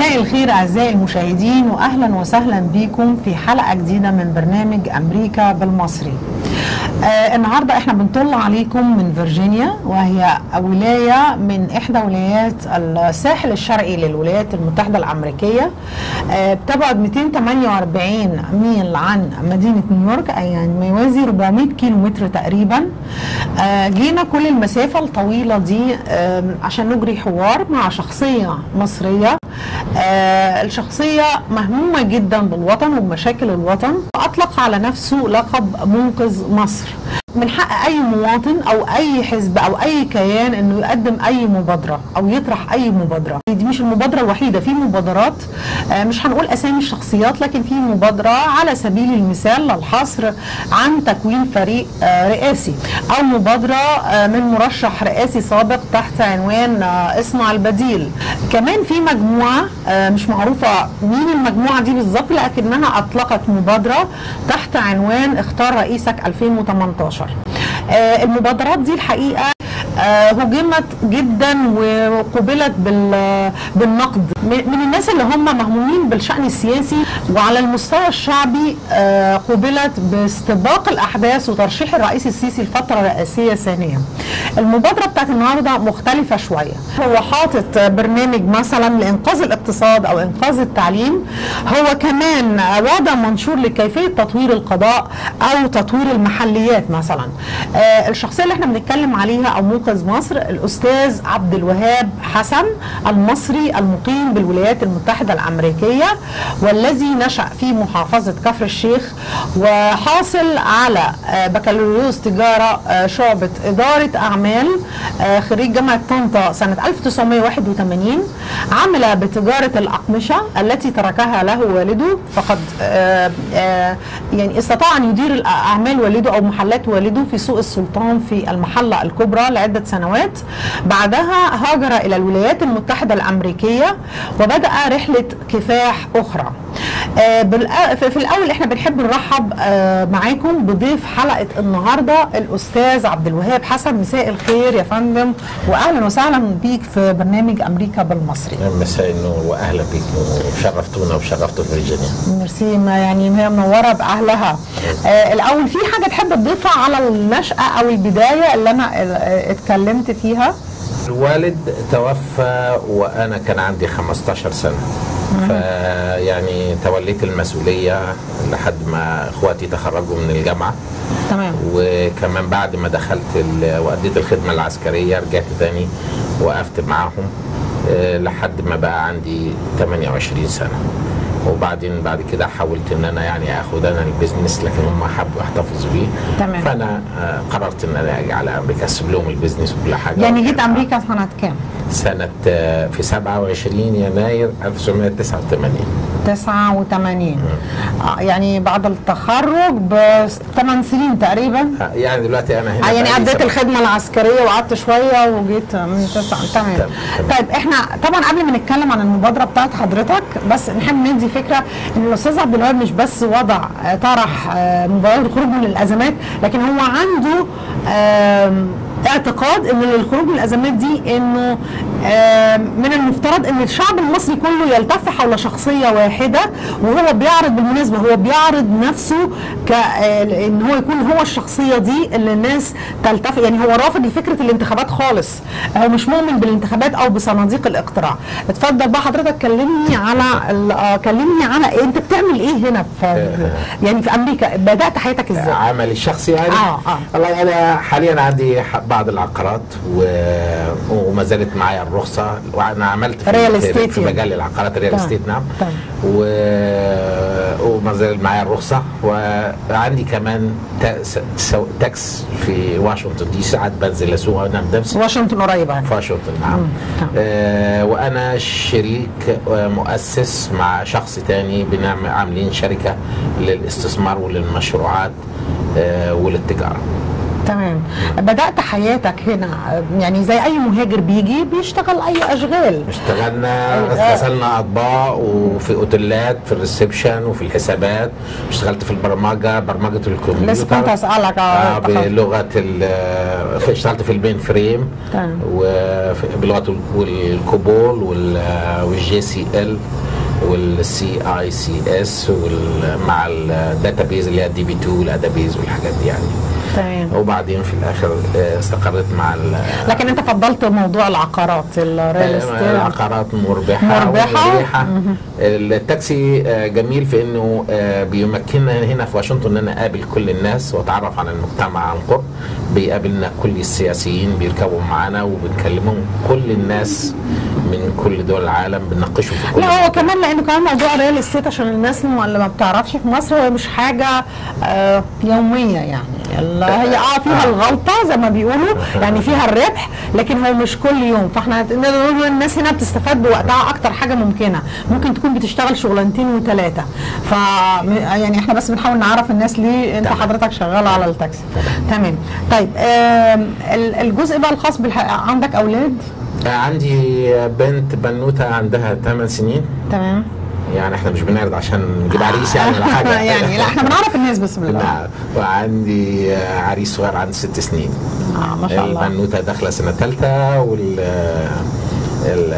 مساء الخير أعزائي المشاهدين واهلا وسهلا بكم في حلقة جديدة من برنامج أمريكا بالمصري. آه النهارده إحنا بنطل عليكم من فيرجينيا وهي ولاية من إحدى ولايات الساحل الشرقي للولايات المتحدة الأمريكية. آه بتبعد 248 ميل عن مدينة نيويورك يعني ما يوازي 400 كيلو متر تقريبا. آه جينا كل المسافة الطويلة دي آه عشان نجري حوار مع شخصية مصرية. آه الشخصية مهمومة جدا بالوطن وبمشاكل الوطن اطلق على نفسه لقب منقذ مصر. من حق أي مواطن أو أي حزب أو أي كيان إنه يقدم أي مبادرة أو يطرح أي مبادرة. دي مش المبادرة الوحيدة في مبادرات آه مش هنقول أسامي الشخصيات لكن في مبادرة على سبيل المثال للحصر عن تكوين فريق آه رئاسي أو مبادرة آه من مرشح رئاسي سابق تحت عنوان اصنع البديل. كمان في مجموعة مش معروفة مين المجموعة دي بالظبط لكنها أطلقت مبادرة تحت عنوان اختار رئيسك 2018 المبادرات دي الحقيقة هجمت جدا وقبلت بالنقد. من الناس اللي هم مهمومين بالشأن السياسي وعلى المستوى الشعبي قبلت باستباق الأحداث وترشيح الرئيس السيسي لفترة رئاسية ثانية. المبادرة بتاعت النهاردة مختلفة شوية. هو حاطط برنامج مثلا لإنقاذ الاقتصاد أو إنقاذ التعليم. هو كمان وضع منشور لكيفية تطوير القضاء أو تطوير المحليات مثلا. الشخصية اللي إحنا بنتكلم عليها أو منقذ مصر الأستاذ عبد الوهاب حسن المصري المقيم بالولايات المتحدة الأمريكية والذي نشأ في محافظة كفر الشيخ وحاصل على بكالوريوس تجارة شعبة إدارة أعمال خريج جامعة طنطا سنة 1981 عمل بتجارة الأقمشة التي تركها له والده فقد يعني استطاع أن يدير أعمال والده أو محلات والده في سوق السلطان في المحلة الكبرى لعدة سنوات. بعدها هاجر إلى الولايات المتحدة الأمريكية وبدأ رحلة كفاح أخرى. آه في الأول إحنا بنحب نرحب آه معاكم بضيف حلقة النهاردة الأستاذ عبد الوهاب حسن. مساء الخير يا فندم وأهلا وسهلا بيك في برنامج أمريكا بالمصري. مساء النور وأهلا بيك وشرفتونا وشرفتوا فيرجينيا ميرسي ما يعني هي منورة بأهلها. آه الأول في حاجة تحب تضيفها على النشأة أو البداية اللي أنا اتكلمت فيها؟ الوالد توفى وأنا كان عندي 15 سنة. فيعني توليت المسؤولية لحد ما إخواتي تخرجوا من الجامعة. تمام. وكمان بعد ما دخلت وأديت الخدمة العسكرية رجعت تاني وقفت معاهم لحد ما بقى عندي 28 سنة. وبعدين بعد كده حاولت إن أنا يعني آخد أنا البيزنس لكن هم حبوا يحتفظوا بيه. تمام. فأنا قررت إن أنا أجي على أمريكا أسيب لهم البيزنس وكل حاجة. يعني جيت أمريكا سنة كام؟ سنة في 27 يناير 1989 89 آه يعني بعد التخرج ب 8 سنين تقريبا. يعني دلوقتي أنا هنا آه يعني عديت الخدمة العسكرية وقعدت شوية وجيت من 9 تمام. طيب إحنا طبعا قبل ما نتكلم عن المبادرة بتاعت حضرتك بس نحب ندي فكره إن الأستاذ عبد الوهاب مش بس وضع طرح مبادره الخروج من الأزمات لكن هو عنده اعتقاد إن للخروج من الأزمات دي إنه من المفترض إن الشعب المصري كله يلتف حول شخصية واحدة وهو بيعرض بالمناسبة هو بيعرض نفسه ك إن هو يكون هو الشخصية دي اللي الناس تلتف يعني هو رافض لفكرة الانتخابات خالص. هو مش مؤمن بالانتخابات أو بصناديق الاقتراع. اتفضل بقى حضرتك كلمني على كلمني على إيه؟ أنت بتعمل إيه هنا في يعني في أمريكا؟ بدأت حياتك إزاي؟ عملي الشخصي يعني؟ آه آه. والله أنا حاليا عندي بعض العقارات و... وما زالت معايا الرخصة وأنا عملت في, في, يعني. مجال العقارات ال real estate نعم. و... وما زال معايا الرخصة وعندي كمان تاكسي, في واشنطن DC ساعات بنزل أسوق أنا بنفسي واشنطن قريبة يعني في واشنطن نعم. آه وأنا شريك آه، مؤسس مع شخص تاني بنعمل عاملين شركة للاستثمار وللمشروعات آه وللتجارة تمام بدأت حياتك هنا يعني زي أي مهاجر بيجي بيشتغل أي أشغال اشتغلنا آه. غسلنا أطباق وفي أوتيلات في الريسبشن وفي الحسابات اشتغلت في البرمجة برمجة الكمبيوتر لسه كنت أسألك آه آه، تخصص. بلغه في- اشتغلت في ال mainframe تمام. وبلغه ال- وال COBOL وال- وال JCL وال CICS مع ال database اللي هي ال DB2 وال ADABAS والحاجات دي يعني. تمام. وبعدين في الآخر آه، استقريت مع ال- لكن انت فضلت موضوع العقارات ال real estate العقارات مربحة. ومريحة. التاكسي آه، جميل في إنه آه، بيمكننا هنا في واشنطن إن أنا أقابل كل الناس وأتعرف على المجتمع عن قرب. بيقابلنا كل السياسيين بيركبوا معانا وبنكلمهم كل الناس من كل دول العالم بنناقشهم في كل لا هو. كمان لأنه كمان موضوع الريال استيت عشان الناس اللي ما بتعرفش في مصر هو مش حاجة آه، يومية يعني. هي آه فيها آه. الغلطة زي ما بيقولوا يعني فيها الربح لكن هو مش كل يوم. فاحنا نقدر نقول الناس هنا بتستفاد بوقتها أكتر حاجة ممكنة. ممكن تكون بتشتغل شغلانتين وثلاثه ف يعني إحنا بس بنحاول نعرف الناس ليه أنت. حضرتك شغال على التاكسي. تمام. طيب الجزء بقى الخاص بالح... عندك أولاد؟ عندي بنت بنوتة عندها 8 سنين. تمام. يعني إحنا مش بنعرض عشان نجيب عريس يعني ولا حاجة. يعني لا إحنا بنعرف الناس الله نعم وعندي عريس صغير عنده ست سنين. آه ما شاء الله. البنوته داخلة سنة ثالثه وال ال.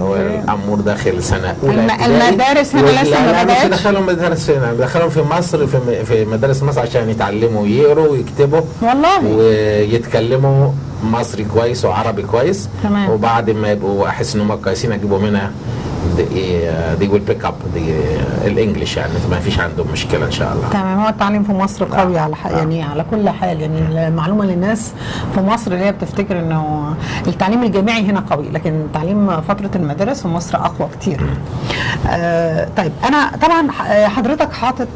والامور داخل سنة أولى. المدارس هنا لسه ما لا مش بدأتش؟ دخلهم مدارس هنا. دخلهم في مصر في في مدارس مصر عشان يتعلموا يقروا ويكتبوا والله. ويتكلموا مصري كويس وعربي كويس تمام. وبعد ما يبقوا أحس ان هم كويسين أجيبهم هنا دي ويل بيك اب الانجليش يعني ما فيش عندهم مشكلة إن شاء الله تمام هو التعليم في مصر قوي على ح- يعني على كل حال يعني المعلومة للناس في مصر اللي هي بتفتكر إنه التعليم الجامعي هنا قوي لكن تعليم فترة المدارس في مصر أقوى كتير. آه طيب أنا طبعا آه، حضرتك حاطط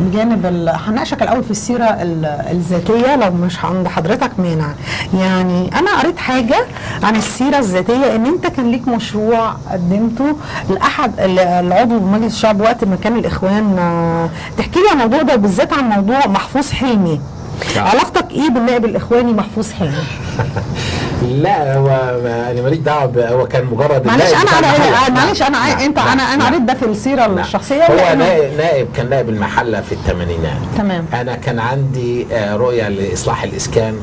بجانب هناقشك الأول في السيرة ال- الذاتية لو مش عند حضرتك مانع. يعني أنا قريت حاجة عن السيرة الذاتية إن أنت كان ليك مشروع قدمته لأحد ال- العضو بمجلس الشعب وقت ما كان الإخوان آه، تحكي لي عن الموضوع ده بالذات عن موضوع محفوظ حلمي. نعم. علاقتك إيه بالنائب الإخواني محفوظ حلمي؟ لا هو ما- أنا ماليش دعوة هو كان مجرد معلش أنا أنا المحلة. أنا- معلش أنا نعم، أنت أنا أنا. قريت ده في السيرة. الشخصية هو لأنه- نائب, نائب كان نائب المحلة في الثمانينات. تمام. أنا كان عندي آه، رؤية لإصلاح الإسكان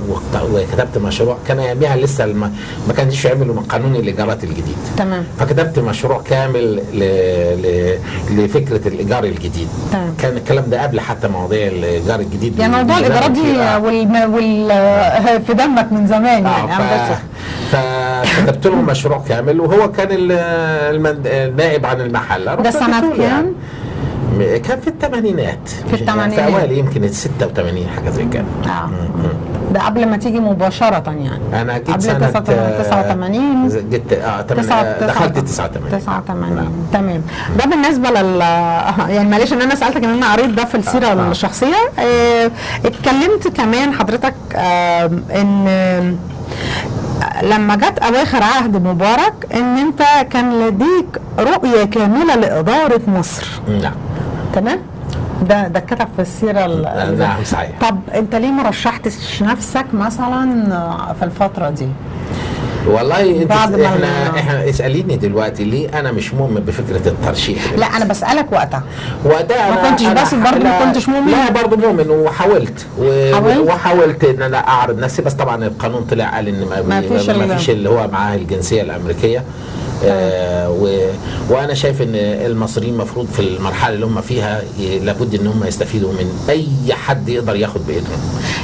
وكتبت مشروع. كان اياميها لسه الم... ما كانش يعملوا من قانون الإيجارات الجديد. تمام. فكتبت مشروع كامل ل... ل... لفكرة الإيجار الجديد. تمام. كان الكلام ده قبل حتى مواضيع الإيجار الجديد. يعني موضوع الإيجارات دي آه. والم... وال في دمك من زمان يعني. بس ف... فكتبت له مشروع كامل وهو كان. النائب عن المحله ده اديته له كام؟ يعني. كان في الثمانينات. في الثمانينات. في أوائل يمكن ال 86 حاجة زي كده. آه. ده قبل ما تيجي مباشرة يعني. أنا جيت قبل سنة 89 جيت آه تمن- تسعة- دخلت تسعة- 89 89 تمام. ده بالنسبة لل يعني معلش إن أنا سألتك إن أنا قريت ده في السيرة آه، آه. الشخصية. آه، اتكلمت كمان حضرتك آه، إن آه، لما جت أواخر عهد مبارك إن أنت كان لديك رؤية كاملة لإدارة مصر. نعم. تمام؟ ده ده اتكتب في السيرة ال- نعم صحيح. طب أنت ليه ما رشحتش نفسك مثلا في الفترة دي؟ والله انت بعد ما إحنا إحنا اسأليني دلوقتي ليه أنا مش مؤمن بفكرة الترشيح؟ لا أنا بسألك وقتها. وده ما كنتش بس برضه ما لا- كنتش مؤمن؟ لا برضه مؤمن وحاولت. و- حاولت؟ وحاولت إن أنا أعرض نفسي بس طبعا القانون طلع قال إن ما, ما فيش اللي هو معاه الجنسية الأمريكية. آه و وأنا شايف إن المصريين المفروض في المرحلة اللي هم فيها ي- لابد إن هم يستفيدوا من أي حد يقدر ياخد بايدهم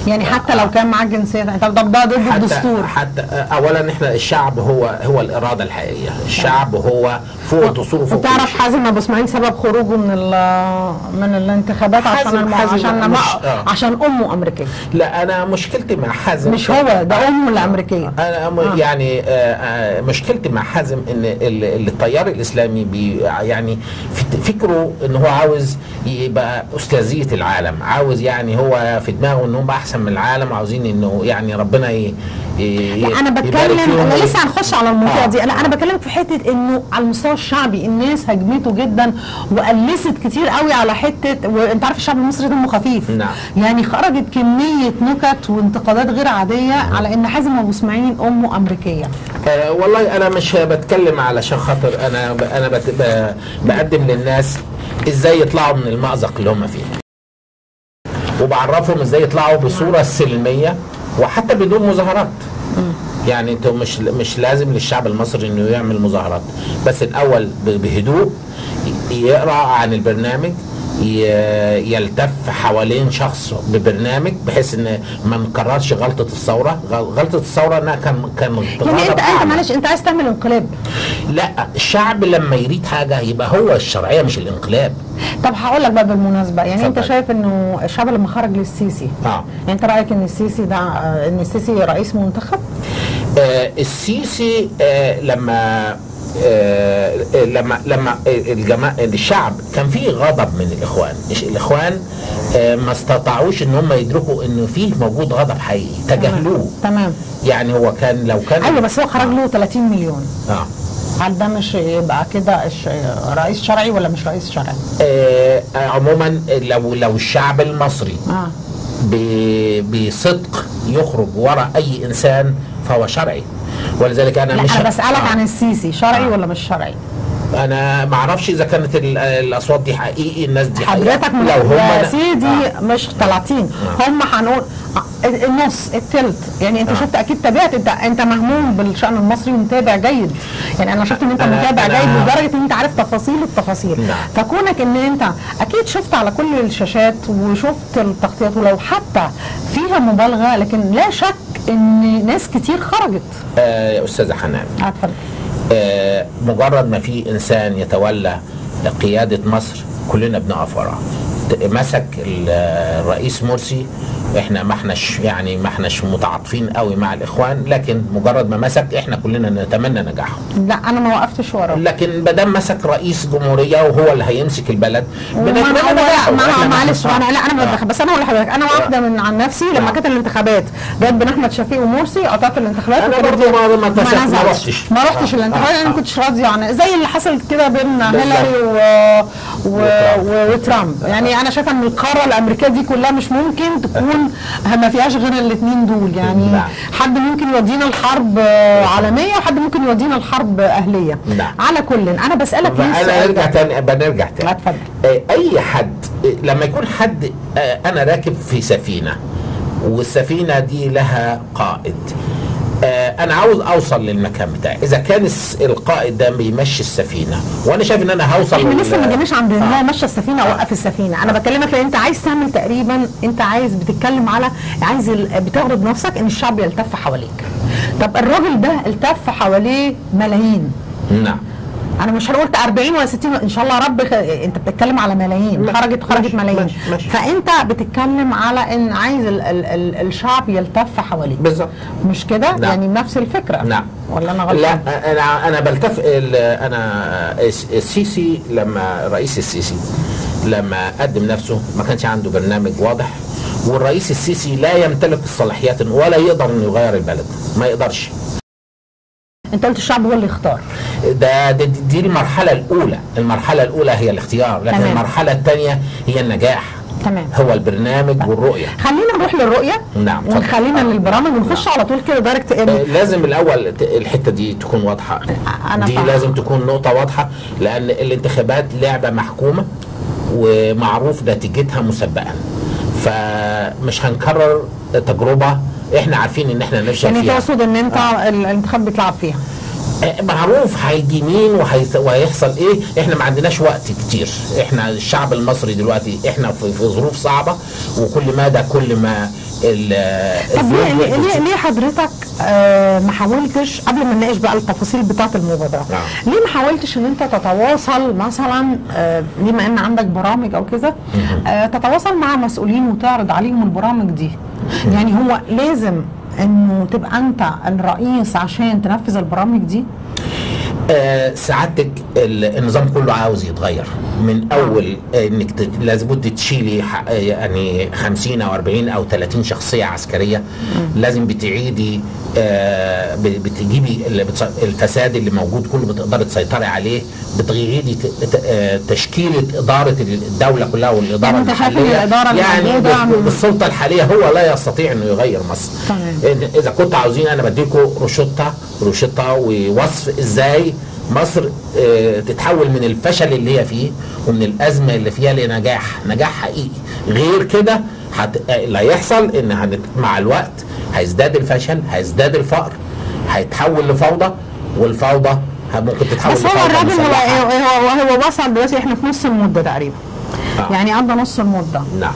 يعني حتى لو كان معاك جنسية طب ده ضد الدستور حتى اولا إحنا الشعب هو هو الإرادة الحقيقية الشعب هو فوق الدستور وفوق شيء. حازم أبو إسماعيل سبب خروجه من ال- من الانتخابات عشان الم... عشان مش- آه. عشان أمه أمريكية لا أنا مشكلتي مع حازم مش هو ده أمه الأمريكية أنا آه. يعني آه، آه، مشكلتي مع حازم إن التيار الإسلامي بي يعني فكره إن هو عاوز يبقى أستاذية العالم عاوز يعني هو في دماغه إن هم أحسن من العالم عاوزين إنه يعني ربنا ي ي- لا أنا بتكلم أنا لسه هنخش على المنطقة آه. دي لا أنا بكلمك في حتة إنه على المستوى الشعبي الناس هجمته جدا وقلست كتير قوي على حتة وأنت عارف الشعب المصري دمه خفيف نعم. يعني خرجت كمية نكت وانتقادات غير عادية على إن حازم أبو إسماعيل أمه أمريكية آه والله أنا مش بتكلم علشان خاطر أنا أنا بقدم للناس إزاي يطلعوا من المأزق اللي هم فيه. وبعرفهم إزاي يطلعوا بصورة سلمية وحتى بدون مظاهرات. يعني أنتوا مش مش لازم للشعب المصري إنه يعمل مظاهرات. بس الأول بهدوء يقرأ عن البرنامج يلتف حوالين شخص ببرنامج بحيث إن ما نكررش غلطة الثورة. غلطة الثورة انها كان كان يعني انت أنت. معلش أنت عايز تعمل انقلاب. لا الشعب لما يريد حاجة يبقى هو الشرعية مش الانقلاب. طب هقول لك بقى بالمناسبة يعني أنت اتفضل. شايف إنه الشعب لما خرج للسيسي آه. يعني أنت رأيك إن السيسي ده إن السيسي رئيس منتخب؟ آه، السيسي آه، لما لما لما الجماعة الشعب كان فيه غضب من الإخوان. الإخوان آه، ما استطاعوش إن هم يدركوا إنه فيه موجود غضب حقيقي. تجاهلوه. تمام. يعني هو كان لو كان أيوه بس هو خرج له 30 مليون. آه. هل ده مش يبقى كده رئيس شرعي ولا مش رئيس شرعي؟ آه، آه، عموما لو لو الشعب المصري ب- بصدق يخرج وراء أي إنسان فهو شرعي. ولذلك أنا لا مش أنا بسألك آه. عن السيسي شرعي آه. ولا مش شرعي؟ أنا ما أعرفش إذا كانت ال- الأصوات دي حقيقي الناس دي حقيقي حضرتك لو هم يا سيدي آه. مش 30 آه. هم هنقول آه، النص التلت يعني أنت آه. شفت أكيد تابعت انت أنت مهموم بالشأن المصري ومتابع جيد يعني أنا شفت إن أنت أنا- متابع أنا- جيد لدرجة إن أنت عارف تفاصيل التفاصيل نعم. فكونك إن أنت أكيد شفت على كل الشاشات وشفت التغطيات ولو حتى فيها مبالغة لكن لا شك إن ناس كتير خرجت. آه يا أستاذة حنان. آه، اتفضل. آه مجرد ما في إنسان يتولى قياده مصر كلنا بنقف وراه. مسك ال- الرئيس مرسي إحنا ما احناش يعني ما احناش متعاطفين قوي مع الإخوان لكن مجرد ما مسك إحنا كلنا نتمنى نجاحه لا أنا ما وقفتش وراه لكن ما دام مسك رئيس جمهورية وهو اللي هيمسك البلد أنا أنا معلش أنا لا أنا آه. بس أنا هقول لحضرتك أنا واحدة من عن نفسي لما آه. كانت الانتخابات جت بين أحمد شفيق ومرسي قطعت الانتخابات وكانت- برضو ما- ما. رحتش. ما رحتش آه. الانتخابات آه. لأن ما كنتش راضيه عن زي اللي حصل كده بين. هيلاري. وترامب. و... يعني أنا شايفة إن القارة الأمريكية دي كلها مش ممكن تكون ما فيهاش غير الاثنين دول يعني نعم. حد ممكن يودينا الحرب عالمية وحد ممكن يودينا الحرب أهلية نعم. على كل أنا بسألك ليه أنا أرجع؟ تاني بنرجع تاني اتفضل. آه، أي حد آه، لما يكون حد آه، أنا راكب في سفينة والسفينة دي لها قائد أنا عاوز أوصل للمكان بتاعي. إذا كان القائد ده بيمشي السفينة وأنا شايف إن أنا هوصل إحنا لسه ما جيناش عند ان آه. هو مشى السفينة أو وقف السفينة. أنا بكلمك لأن أنت عايز تعمل تقريبا أنت عايز بتتكلم على عايز بتعرض نفسك إن الشعب يلتف حواليك. طب الراجل ده التف حواليه ملايين. نعم. أنا مش هقول 40 ولا 60 إن شاء الله يا رب خ... انت بتتكلم على ملايين خرجت خرجت ملايين. ماشي، ماشي. فانت بتتكلم على إن عايز ال... ال... ال... الشعب يلتف حواليك. بالظبط. مش كده؟ نعم. يعني نفس الفكرة. نعم. ولا أنا لا غلطان؟ أنا أنا بلتف ال- أنا الس- السيسي لما رئيس السيسي لما قدم نفسه ما كانش عنده برنامج واضح والرئيس السيسي لا يمتلك الصلاحيات ولا يقدر إنه يغير البلد. ما يقدرش. انت قلت الشعب هو اللي يختار. ده دي, دي المرحلة الأولى. المرحلة الأولى هي الاختيار لكن تمام. المرحلة الثانية هي النجاح. تمام. هو البرنامج والرؤية. خلينا نروح للرؤية. نعم، اتفضل. ونخلينا للبرامج ونخش على طول كده دايركت آه، لازم الأول الحتة دي تكون واضحة. أنا دي فاهمة. لازم تكون نقطة واضحة لأن الانتخابات لعبة محكومة ومعروف نتيجتها مسبقا. فمش هنكرر تجربة إحنا عارفين ان إحنا نفشل يعني فيها. تقصد ان انت الانتخاب بيتلعب فيها. آه، معروف هيجي مين وهيحصل إيه. إحنا ما عندناش وقت كتير. إحنا الشعب المصري دلوقتي إحنا في, في ظروف صعبة وكل ما ده كل ما طب ليه ليه, ليه, حضرتك آه ما حاولتش قبل ما نناقش بقى التفاصيل بتاعة المبادره نعم. ليه ما حاولتش إن أنت تتواصل مثلا آه بما إن عندك برامج أو كده آه تتواصل مع مسؤولين وتعرض عليهم البرامج دي؟ يعني هو لازم إنه تبقى أنت الرئيس عشان تنفذ البرامج دي؟ آه، سعادتك ال- النظام كله عاوز يتغير. من أول آه، إنك لابد تشيلي آه، يعني 50 أو 40 أو 30 شخصية عسكرية. لازم بتعيدي آه، بتجيبي الفساد اللي موجود كله بتقدري تسيطري عليه آه، تشكيلة إدارة الدولة كلها والإدارة يعني المحلية. الإدارة يعني بالسلطة الحالية هو لا يستطيع إنه يغير مصر. إذا- إذا كنت عاوزين أنا بديكم روشته روشته ووصف إزاي مصر آه، تتحول من الفشل اللي هي فيه ومن الأزمة اللي فيها لنجاح. نجاح حقيقي. غير كده هت... آه، اللي هيحصل إن هنت... مع الوقت هيزداد الفشل هيزداد الفقر هيتحول لفوضى والفوضى ممكن تتحول بس هو الراجل هو. هو هو وصل دلوقتي إحنا في نص المدة تقريبا. آه. يعني قضى نص المدة. نعم.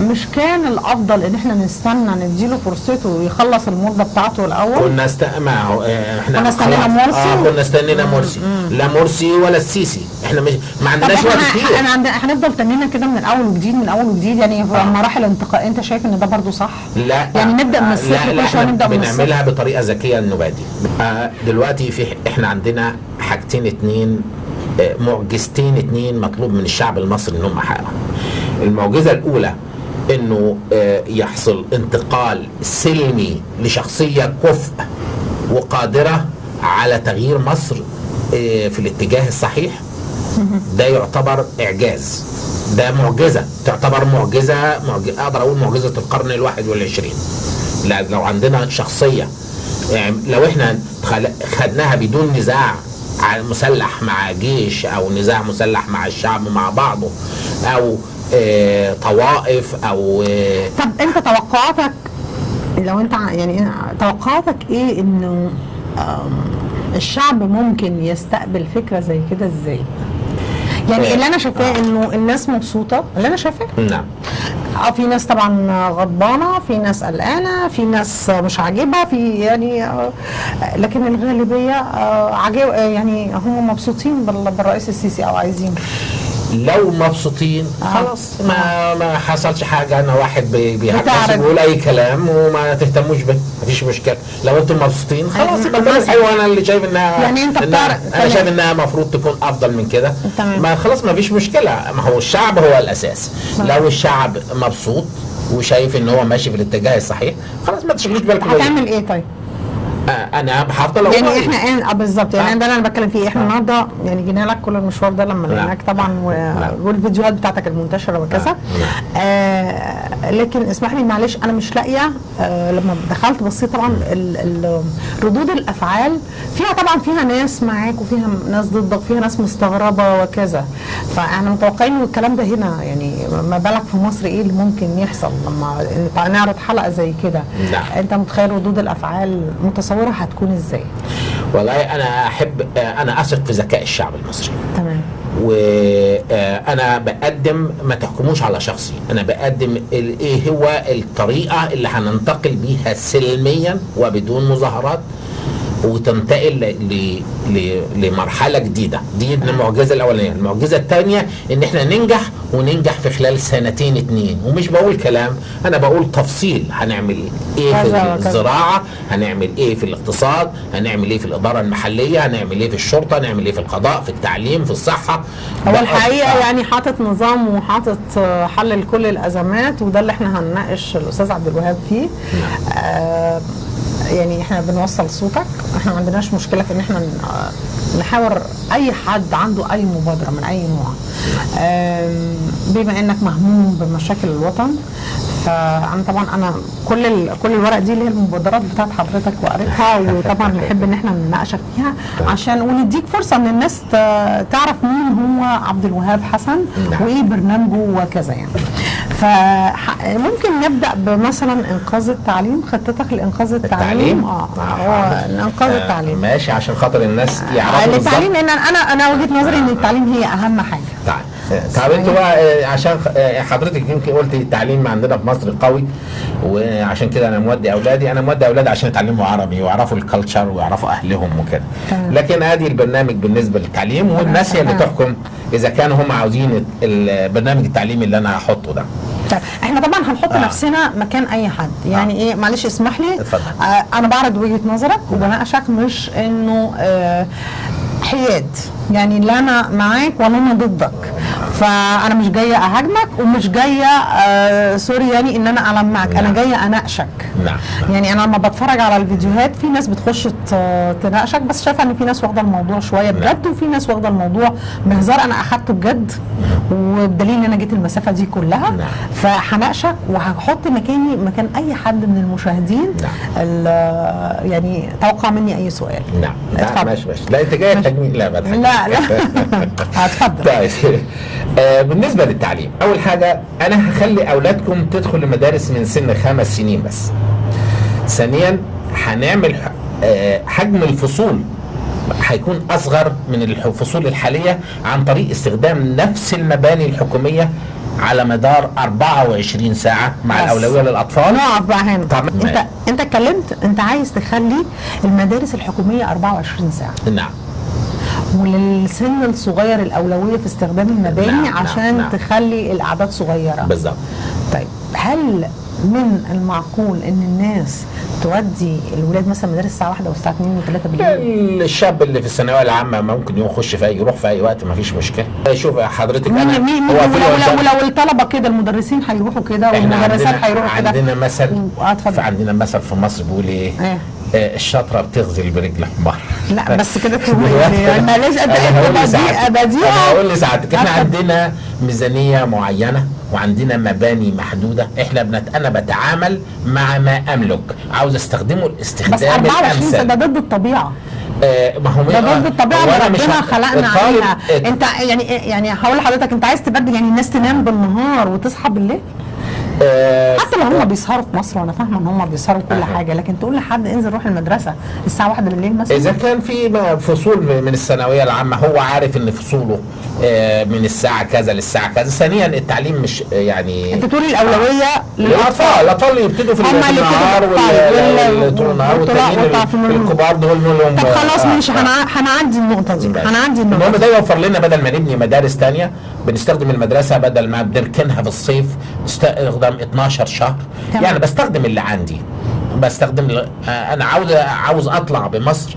مش كان الأفضل إن إحنا نستنى نديله فرصته ويخلص المدة بتاعته الأول؟ كنا است... ما آه، إحنا كنا استنينا. مرسي؟ آه كنا استنينا مرسي لا مرسي ولا السيسي. إحنا مش ما عندناش وقت كتير. إحنا عندنا هنفضل تنينا كده من اول وجديد من اول وجديد؟ يعني في آه. مراحل انتقال أنت شايف إن ده برضو صح؟ لا. يعني نبدأ من آه، الصفر كل شوية نبدأ من الصفر. بنعملها بطريقة ذكية النبادي آه دلوقتي في إحنا عندنا حاجتين اتنين معجزتين اتنين مطلوب من الشعب المصري انهم يحققوا. المعجزة الأولى إنه آه، يحصل انتقال سلمي لشخصية كفء وقادرة على تغيير مصر آه، في الاتجاه الصحيح. ده يعتبر إعجاز. ده معجزة. تعتبر معجزة, معجزة أقدر أقول معجزة القرن الواحد والعشرين. لو عندنا شخصية يعني لو إحنا خدناها بدون نزاع مسلح مع جيش أو نزاع مسلح مع الشعب مع بعضه أو طوائف أو آه طب أنت توقعاتك لو أنت يعني توقعاتك إيه إنه الشعب ممكن يستقبل فكرة زي كده إزاي؟ يعني آه، اللي أنا شايفاه آه. إنه الناس مبسوطة اللي أنا شايفاه نعم آه في ناس طبعا غضبانة في ناس قلقانة في ناس مش عاجبها في يعني آه، لكن الغالبية آه، آه، يعني هم مبسوطين بال- بالرئيس السيسي أو عايزين لو مبسوطين آه. خلاص ما ما حصلش حاجة أنا واحد بي- بيهجس بتعرف. بيقول أي كلام وما تهتموش به مفيش مشكلة لو أنتم مبسوطين خلاص أيوة. يبقى البلد حلوة أنا اللي شايف انها يعني أنت إنها أنا. شايف إنها المفروض تكون أفضل من كده. ما خلاص ما فيش مشكلة ما هو الشعب هو الأساس. لو الشعب مبسوط وشايف إن هو ماشي في الاتجاه الصحيح خلاص ما تشغلوش بالكم. هتعمل إيه طيب؟ آه، أنا هفضل يعني. إحنا إحنا آه بالظبط يعني آه. ده اللي أنا بتكلم فيه إحنا آه. النهارده يعني جينا لك كل المشوار ده لما. لقيناك طبعا. والفيديوهات بتاعتك المنتشرة وكذا آه. آه لكن اسمح لي معلش أنا مش لاقية آه لما دخلت بصيت طبعا ال... ال... ردود الأفعال فيها طبعا فيها ناس معاك وفيها ناس ضدك فيها ناس مستغربة وكذا فاحنا متوقعين الكلام ده هنا يعني ما بالك في مصر إيه اللي ممكن يحصل لما نعرض حلقة زي كده نعم. أنت متخيل ردود الأفعال متصورة هتكون إزاي؟ والله أنا أحب آه، أنا أثق في ذكاء الشعب المصري. تمام. وأنا بقدم ما تحكموش على شخصي. أنا بقدم إيه هو الطريقة اللي هننتقل بيها سلميا وبدون مظاهرات. وتنتقل ل... ل... لمرحلة جديدة. دي المعجزة الأولانية. المعجزة الثانية إن إحنا ننجح وننجح في خلال سنتين اتنين. ومش بقول كلام أنا بقول تفصيل. هنعمل إيه في. الزراعة؟ هنعمل إيه في الاقتصاد؟ هنعمل إيه في الإدارة المحلية؟ هنعمل إيه في الشرطة؟ هنعمل إيه في القضاء؟ في التعليم؟ في الصحة؟ هو الحقيقة. يعني حاطط نظام وحاطط حل لكل الأزمات وده اللي إحنا هنناقش الأستاذ عبد الوهاب فيه. آه يعني إحنا بنوصل صوتك إحنا ما عندناش مشكلة في إن إحنا نحاور أي حد عنده أي مبادرة من أي نوع بما إنك مهموم بمشاكل الوطن فأنا طبعا أنا كل ال... كل الورق دي اللي هي المبادرات بتاعت حضرتك وقريتها وطبعا نحب إن إحنا نناقشك فيها عشان ونديك فرصة إن الناس. تعرف مين هو عبد الوهاب حسن نعم. وإيه برنامجه وكذا يعني فممكن نبدأ بمثلا إنقاذ التعليم خطتك لإنقاذ التعليم, التعليم؟ آه هو انقاذ آه، التعليم. ماشي عشان خاطر الناس يعرفوا التعليم لأن أنا أنا وجهة نظري إن التعليم هي أهم حاجة. تعال طب أنتوا بقى آه، عشان آه، حضرتك يمكن قلت التعليم عندنا في مصر قوي وعشان كده أنا مودي أولادي. أنا مودي أولادي عشان يتعلموا عربي ويعرفوا ال culture ويعرفوا أهلهم وكده. لكن ادي البرنامج بالنسبة للتعليم والناس هي اللي. تحكم إذا كانوا هم عاوزين البرنامج التعليمي اللي أنا هحطه ده. طيب إحنا طبعا هنحط آه. آه. نفسنا مكان أي حد يعني آه. إيه معلش اسمح لي اتفضل. آه أنا بعرض وجهة نظرك وبناقشك مش إنه آه حياد يعني لا أنا معاك ولا أنا ضدك فأنا مش جاية أهاجمك ومش جاية آه سوري يعني إن أنا ألمعك. أنا نعم. جاية أناقشك. نعم يعني أنا لما بتفرج على الفيديوهات في ناس بتخش تناقشك بس شايفة إن في ناس واخدة الموضوع شوية بجد وفي ناس واخدة الموضوع بهزار. أنا أخدته بجد وبدليل إن أنا جيت المسافة دي كلها. نعم. فهناقشك وهحط مكاني مكان أي حد من المشاهدين نعم. يعني توقع مني أي سؤال. نعم. لا اتفضل. ماشي ماشي. لا أنت جاي تجميل. لا. لا لا. هتفضل طيب. آه، بالنسبة للتعليم أول حاجة أنا هخلي أولادكم تدخل المدارس من سن خمس سنين بس. ثانيا هنعمل آه، حجم الفصول هيكون أصغر من الفصول الحالية عن طريق استخدام نفس المباني الحكومية على مدار 24 ساعة مع بس. الأولوية للأطفال. نقف بقى هنا. طب أنت. أنت اتكلمت أنت عايز تخلي المدارس الحكومية 24 ساعة. نعم. وللسن الصغير الأولوية في استخدام المباني نعم، نعم، عشان نعم. تخلي الأعداد صغيرة. بالظبط. طيب هل من المعقول إن الناس تودي الولاد مثلا مدارس الساعة 1 والساعة 2 و3 بالليل؟ الشاب اللي في الثانوية العامة ممكن يخش في اي يروح في أي وقت ما فيش مشكلة. شوف حضرتك مين أنا مين هو في لو, لو الطلبة كده المدرسين هيروحوا كده والمدرسات هيروحوا كده. عندنا مثل اتفضل عندنا مثل في مصر بيقول إيه؟ إيه؟ آه، الشطرة بتغزل برجل حمار. لا بس كده تقول دلوقتي يعني معلش أنا هقول لسعادتك- إحنا. عندنا ميزانية معينة وعندنا مباني محدودة. إحنا بنت... أنا بتعامل مع ما أملك. عاوز أستخدمه بس الاستخدام 24 سنة الامثل ده ضد الطبيعة. آه ما هو ده ضد الطبيعة اللي ربنا خلقنا عليها. أنت يعني يعني هقول لحضرتك أنت عايز تبدل يعني الناس تنام بالنهار وتصحى بالليل؟ حتى لو هم بيسهروا في مصر وأنا فاهمة إن هم بيسهروا كل أها. حاجة لكن تقول لحد انزل روح المدرسة الساعة 1 بالليل مثلا؟ إذا كان في فصول من الثانوية العامة هو عارف إن فصوله آه، من الساعة كذا للساعة كذا. ثانيا التعليم مش آه، يعني أنت تقول الأولوية للأطفال. الأطفال اللي يبتدوا في النهار والتانيين الكبار دول لهم طب خلاص آه، ماشي آه. هنع- هنعدي النقطة دي. هنعدي المهم النقطه ده يوفر لنا بدل ما نبني مدارس تانية بنستخدم المدرسة بدل ما بنركنها في الصيف نستخدم 12 شهر. تمام. يعني بستخدم اللي عندي. بستخدم آه، أنا عاوز عاوز أطلع بمصر.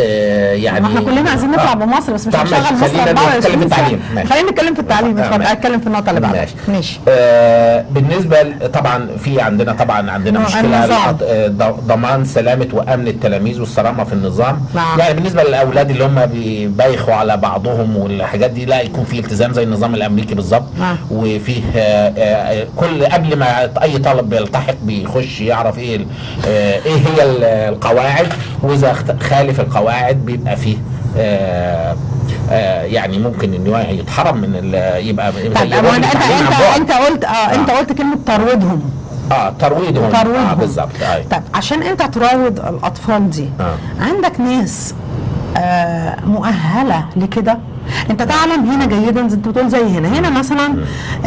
آه، يعني ما إحنا كلنا عايزين نطلع آه. بمصر بس مش هنشغل مصر خلينا 24 نتكلم في. التعليم. خلينا نتكلم في التعليم آه، اتفضل. اتكلم في النقطة اللي بعدها ماشي ماشي آه بالنسبة طبعا في عندنا طبعا عندنا مشكلة آه، ضمان سلامة وأمن التلاميذ والصرامة في النظام نعم. يعني بالنسبة للأولاد اللي هم بيبايخوا على بعضهم والحاجات دي لا يكون في التزام زي النظام الأمريكي بالظبط نعم. وفيه آه، آه، كل قبل ما أي طالب بيلتحق بيخش يعرف إيه آه، إيه هي ال- القواعد وإذا خالف القواعد بيبقى فيه آه، آه، يعني ممكن إنه يتحرم من يبقى طب أنت أنت. أنت قلت آه أنت قلت كلمة ترويضهم. آه ترويضهم. آه ترويضهم. بالظبط أيوه طب عشان أنت تروض الأطفال دي آه. عندك ناس آه مؤهلة لكده؟ انت تعلم هنا جيدا زي انت بتقول زي هنا هنا مثلا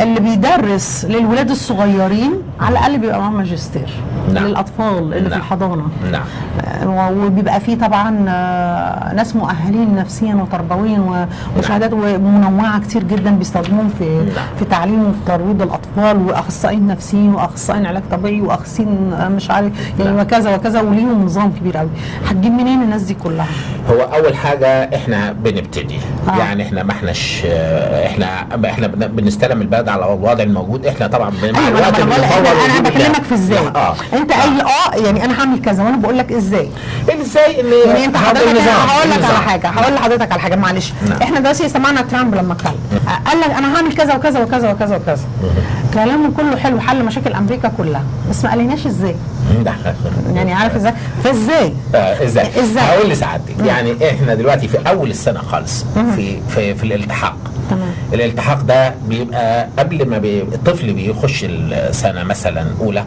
اللي بيدرس للولاد الصغيرين على الأقل بيبقى معاه ماجستير نعم. للأطفال اللي في نعم. الحضانة نعم آه، وبيبقى فيه طبعا آه، ناس مؤهلين نفسيا وتربويا و- وشهادات منوعه كتير جدا بيستخدموهم في نعم. في تعليم وفي ترويض الأطفال وأخصائيين نفسيين وأخصائيين علاج طبيعي وأخصائيين آه، مش عارف يعني نعم. وكذا وكذا وليهم نظام كبير قوي هتجيب منين الناس دي كلها؟ هو أول حاجة إحنا بنبتدي آه. آه. يعني إحنا ما احناش آه، إحنا إحنا بن- بنستلم البلد على الوضع الموجود. إحنا طبعا مع الوقت أنا بنطور أنا, أنا ونجيب بكلمك في إزاي؟ آه. أنت قايل آه يعني أنا هعمل كذا وأنا بقول لك إزاي؟ إزاي؟ إن يعني أنت حضرتك هقول لك على. حاجة هقول لحضرتك على حاجة معلش. نعم. إحنا دلوقتي سمعنا ترامب لما اتكلم قال لك أنا هعمل كذا وكذا وكذا وكذا وكذا. كلامه كله حلو حل مشاكل أمريكا كلها. بس ما قاليناش إزاي. يعني عارف إزاي؟ فإزاي؟ آه، إزاي؟ إزاي؟ هقول لسعادتك. يعني إحنا دلوقتي في أول السنة خالص في في في الالتحاق. تمام. الالتحاق ده بيبقى قبل ما بي... الطفل بيخش السنة مثلا أولى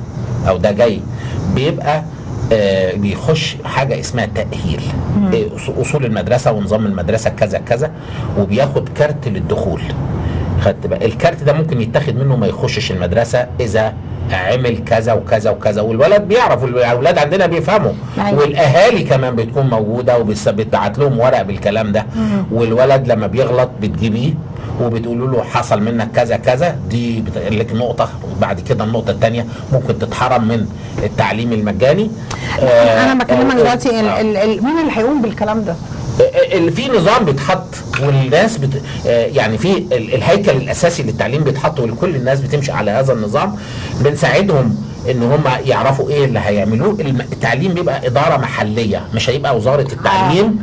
أو ده جاي بيبقى آه بيخش حاجة اسمها تأهيل. آه، أص- أصول المدرسة ونظام المدرسة كذا كذا وبياخد كارت للدخول. خدت بقى الكارت ده ممكن يتاخد منه ما يخشش المدرسة إذا عمل كذا وكذا وكذا والولد بيعرف والأولاد عندنا بيفهموا أيوة. والأهالي كمان بتكون موجودة وبتبعت لهم ورق بالكلام ده والولد لما بيغلط بتجيبيه وبتقولوا له حصل منك كذا كذا دي لك نقطة وبعد كده النقطة الثانية ممكن تتحرم من التعليم المجاني أنا بكلمك آه، دلوقتي آه. مين اللي هيقوم بالكلام ده؟ اللي في نظام بيتحط والناس بت... يعني في ال- الهيكل الأساسي للتعليم بيتحط ولكل الناس بتمشي على هذا النظام بنساعدهم إن هم يعرفوا إيه اللي هيعملوه التعليم بيبقى إدارة محلية مش هيبقى وزارة التعليم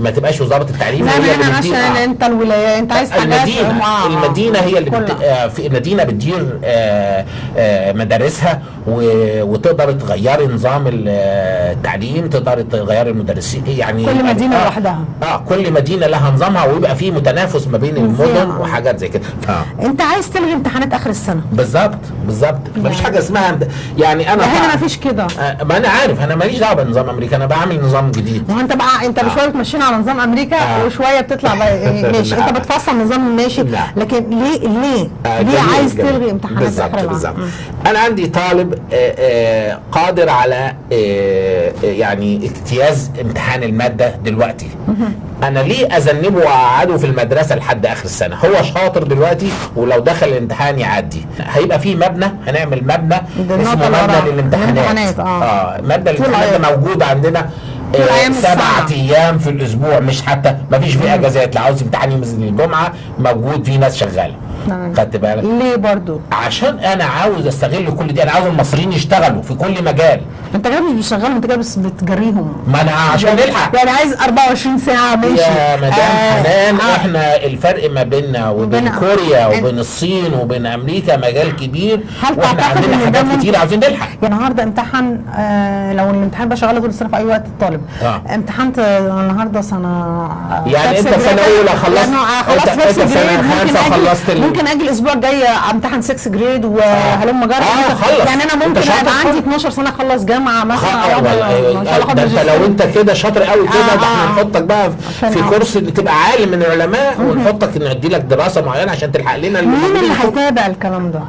ما تبقاش وزارة التعليم لا هي اللي عشان آه. أنت الولاية أنت عايز حاجات المدينة آه، آه. المدينة هي اللي بت... آه، في المدينة بتدير آه، آه، مدارسها و... وتقدر تغيري نظام آه، التعليم تقدر تغيري المدرسين يعني كل مدينة آه لوحدها. آه كل مدينة لها نظامها ويبقى في تنافس ما بين المدن آه. وحاجات زي كده آه أنت عايز تلغي امتحانات آخر السنة بالظبط بالظبط مفيش حاجة اسمها يعني أنا هنا طبعاً- ما فيش كده آه، ما أنا عارف أنا ماليش دعوة بنظام أمريكا أنا بعمل نظام جديد ما أنت بقى أنت آه. شوية بتمشينا على نظام أمريكا آه. وشوية بتطلع إيه، ماشي. أنت بتفصل نظام ماشي لا. لكن ليه ليه آه، ليه عايز جميل. تلغي امتحانات بالظبط بالظبط. أنا عندي طالب آه، آه، قادر على آه، آه، يعني اجتياز امتحان المادة دلوقتي أنا ليه أذنبه وأقعده في المدرسة لحد آخر السنة هو شاطر دلوقتي ولو دخل الامتحان يعدي هيبقى في مبنى هنعمل مبنى اسمه اللي ورا. للامتحانات الامتحانات، آه. آه مبنى طول الامتحانات ده أيام. موجود عندنا آه، سبعة. أيام في الأسبوع مش حتى ما فيش فيه أجازات لو عاوز امتحان يوم الجمعة موجود في ناس شغالة. خدت بالك؟ ليه برضو؟ عشان أنا عاوز استغل كل دي أنا عاوز المصريين يشتغلوا في كل مجال. انت كده مش بتشغلهم انت كده بس بتجريهم. ما أنا عشان نلحق. يعني عايز 24 ساعة ماشي. يا مدام آه، حنان آه. إحنا الفرق ما بيننا وبين كوريا إن- وبين الصين وبين أمريكا مجال كبير هل وإحنا تعتقد عندنا حاجات كتير عاوزين نلحق. يعني النهارده امتحان آه لو الامتحان ده شغال طول السنة في أي وقت الطالب آه. امتحنت آه، النهارده سنه آه، يعني انت. سنة أولى خلصت- لأنه، آه، انت- خمسة أجي- خلصت ممكن أجي الأسبوع الجاي أمتحن 6 جريد وهلم جرى آه، خلص. يعني أنا ممكن شاطر يبقى عندي خالص. 12 سنة أخلص جامعة مثلا شاء الله أخد ده أنت. لو أنت كده شاطر قوي كده آه، ده إحنا آه. نحطك بقى عشان في آه. كورس تبقى عالم من العلماء ونحطك ندي لك دراسة معينة عشان تلحق لنا مين اللي. هيتابع الكلام ده؟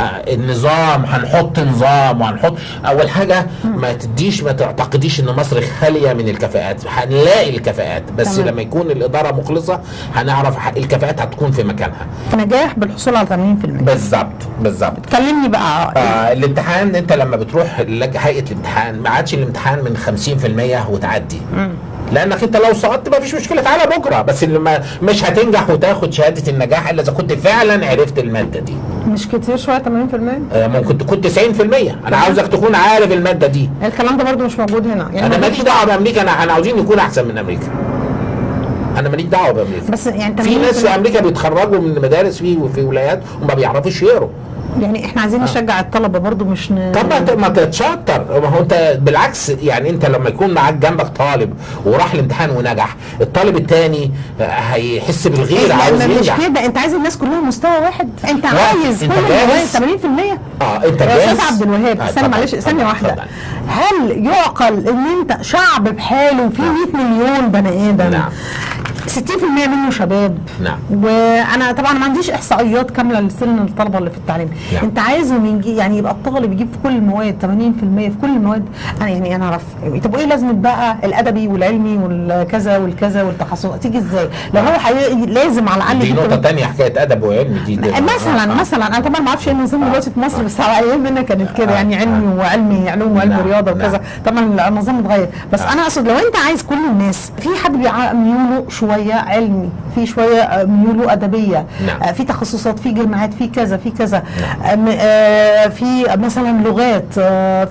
آه، النظام هنحط نظام وهنحط أول حاجة ما تديش ما تعتقديش إن مصر خالية من الكفاءات هنلاقي الكفاءات بس. لما يكون الإدارة مخلصة هنعرف الكفاءات هتكون في مكانها نجاح بالحصول على 80% بالظبط بالظبط كلمني بقى. آه الامتحان انت لما بتروح هيئة الامتحان ما عادش الامتحان من 50% وتعدي. لأنك انت لو سقطت ما فيش مشكلة تعالى بكرة. بس لما مش هتنجح وتاخد شهادة النجاح إلا إذا كنت فعلا عرفت المادة دي. مش كتير شوية 80% آه، ممكن تكون 90% أنا عاوزك تكون عارف المادة دي. الكلام ده برضو مش موجود هنا. يعني أنا ماليش دعوة بأمريكا انا إحنا عاوزين نكون أحسن من أمريكا. أنا ماليش دعوه بامريكا. بس يعني في ناس في 80% أمريكا بيتخرجوا من مدارس في وفي ولايات وما بيعرفوش يقروا. يعني إحنا عايزين نشجع الطلبة برضو مش ن... طب ما تتشطر. ما هو أنت بالعكس يعني أنت لما يكون معاك جنبك طالب وراح الامتحان ونجح الطالب التاني هيحس بالغير عاوز يعني مش ينجح. كده. أنت عايز الناس كلها مستوى واحد. أنت. عايز أنت كل جاهز؟ المواد 80% آه أنت جاهز أستاذ عبد الوهاب آه، استنى طبعاً، معلش ثانية طبعاً، واحدة. اتفضل. هل يعقل إن أنت شعب بحاله فيه 100 مليون بني آدم؟ نعم. 60% منه شباب. نعم. وأنا طبعا ما عنديش إحصائيات كاملة لسن الطلبة اللي في التعليم. نعم. انت عايزهم يجي يعني يبقى الطالب يجيب في كل المواد 80% في كل المواد. أنا يعني أنا اعرف طب وإيه لازمة بقى؟ الأدبي والعلمي والكذا والكذا والتخصص. تيجي إزاي؟ لو هو حي... لازم على الأقل دي يجيب نقطة تانية حكاية أدب وعلم دي, دي مثلا آه، آه. مثلا. أنا طبعا ما أعرفش إيه النظام دلوقتي في مصر بس على ايامنا كانت كده. آه، يعني علمي وعلمي علوم وعلم نعم، رياضه وكذا. نعم. طبعا النظام اتغير. بس آه. أنا أقصد لو أنت عايز كل الناس في حد بيع- ميوله شوية؟ علمي في شوية آه، ميوله أدبية. نعم. آه، في تخصصات في جامعات في كذا في كذا. آه، م- آه، في مثلا لغات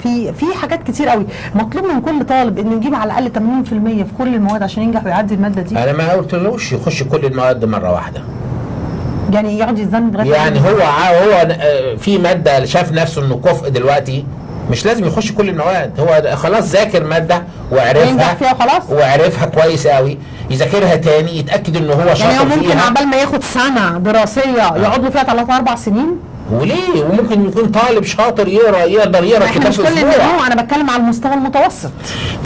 في في حاجات كتير قوي. مطلوب من كل طالب إنه يجيب على الأقل 80% في كل المواد عشان ينجح ويعدي المادة دي. أنا ما قلتلوش يخش كل المواد مرة واحدة. يعني يقعد يتذنب يعني هو هو في مادة شاف نفسه إنه كفء دلوقتي. مش لازم يخش كل المواد. هو خلاص ذاكر مادة ينجح وعرفها فيها وخلاص وعرفها كويس قوي. يذاكرها تاني يتأكد إنه هو يعني هو شاطر ممكن عبال ما ياخد سنة دراسية يقعد له فيها ثلاث أربع سنين؟ وليه؟ وممكن يكون طالب شاطر يقرأ يقدر يقرأ كتاب مش في كل أسبوع أنا بتكلم على المستوى المتوسط.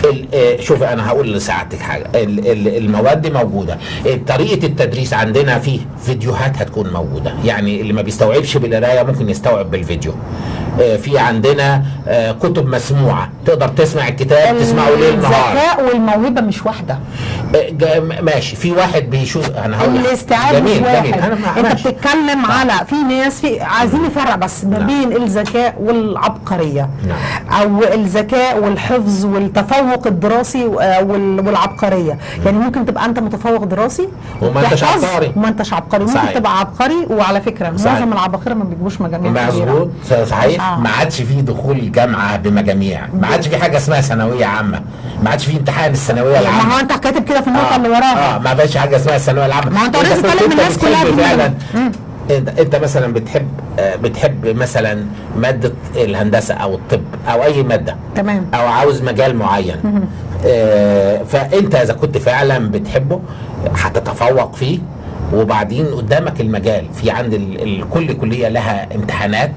ال- آه، شوف أنا هقول لسعادتك حاجة. ال- ال- المواد دي موجودة. آه، طريقة التدريس عندنا فيه فيديوهات هتكون موجودة. يعني اللي ما بيستوعبش بالقراية ممكن يستوعب بالفيديو. آه، في عندنا آه، كتب مسموعة تقدر تسمع الكتاب تسمعه ليل نهار الذكاء والموهبة مش واحدة آه، ماشي في واحد بيشوف أنا هقول لك. الاستيعاب مش واحد جميل ما أنت. بتتكلم على في ناس في عايزين نفرق بس ما نعم. بين الذكاء والعبقرية نعم. أو الذكاء والحفظ والتفوق الدراسي وال- والعبقرية يعني ممكن تبقى أنت متفوق دراسي وما أنتش عبقري. وما أنتش عبقري ممكن. تبقى عبقري وعلى فكرة. معظم العباقره ما بيجيبوش مجاميع. مظبوط صحيح آه. ما عادش في دخول جامعه بمجاميع. ما عادش في حاجة اسمها ثانوية عامة. ما عادش في امتحان الثانوية العامه ما هو انت كاتب كده في النقطة آه. اللي وراها. آه ما بقاش حاجة اسمها الثانويه العامة. ما هو أنت إذا لازم كنت تكلم أنت الناس كلها فعلا. انت أنت مثلا بتحب آه، بتحب مثلا مادة الهندسة أو الطب أو أي مادة. تمام. أو عاوز مجال معين. آه فأنت إذا كنت فعلا بتحبه هتتفوق فيه. وبعدين قدامك المجال. في عند ال- ال- كل كلية لها امتحانات.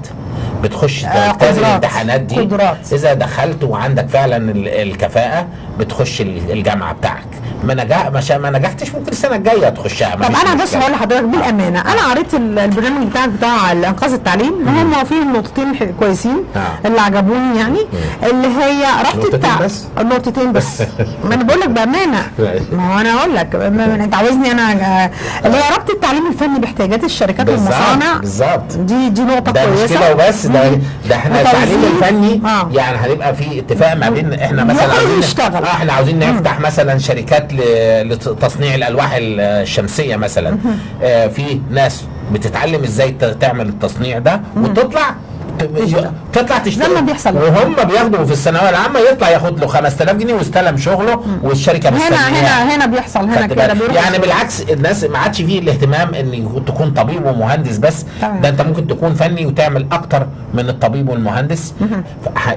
بتخش آه، تجتاز قدرات. الامتحانات دي قدرات. إذا دخلت وعندك فعلا ال- الكفاءة بتخش ال- الجامعة بتاعك ما نجح مش ما نجحتش ممكن السنة الجاية تخشها طب أنا بس. هقول لحضرتك بالأمانة أنا قريت ال- البرنامج بتاعك بتاع إنقاذ التعليم هم فيه نقطتين كويسين آه. اللي عجبوني يعني اللي هي ربط نقطتين التع... بس؟ نقطتين بس ما أنا بقول لك بأمانة. ما هو أنا أقول لك أنت عاوزني أنا آه، اللي هي ربط التعليم الفني باحتياجات الشركات والمصانع بالظبط دي دي نقطة ده مش كويسة كده وبس ده. ده إحنا التعليم. الفني آه. يعني هنبقى في اتفاق ما بين إحنا مثلا يخرج عاوزين يشتغل. آه إحنا عاوزين نفتح مثلا شركات لتصنيع الألواح الشمسية مثلا آه في ناس بتتعلم إزاي تعمل التصنيع ده وتطلع. تطلع تشتغل زي ما بيحصل. وهم بياخدوا في الثانوية العامة يطلع ياخد له 5000 جنيه واستلم شغله والشركة هنا مستنياه. هنا هنا بيحصل هنا كده يعني بالعكس الناس ما عادش فيه الاهتمام إن تكون طبيب ومهندس بس. تمام. ده انت ممكن تكون فني وتعمل أكتر من الطبيب والمهندس.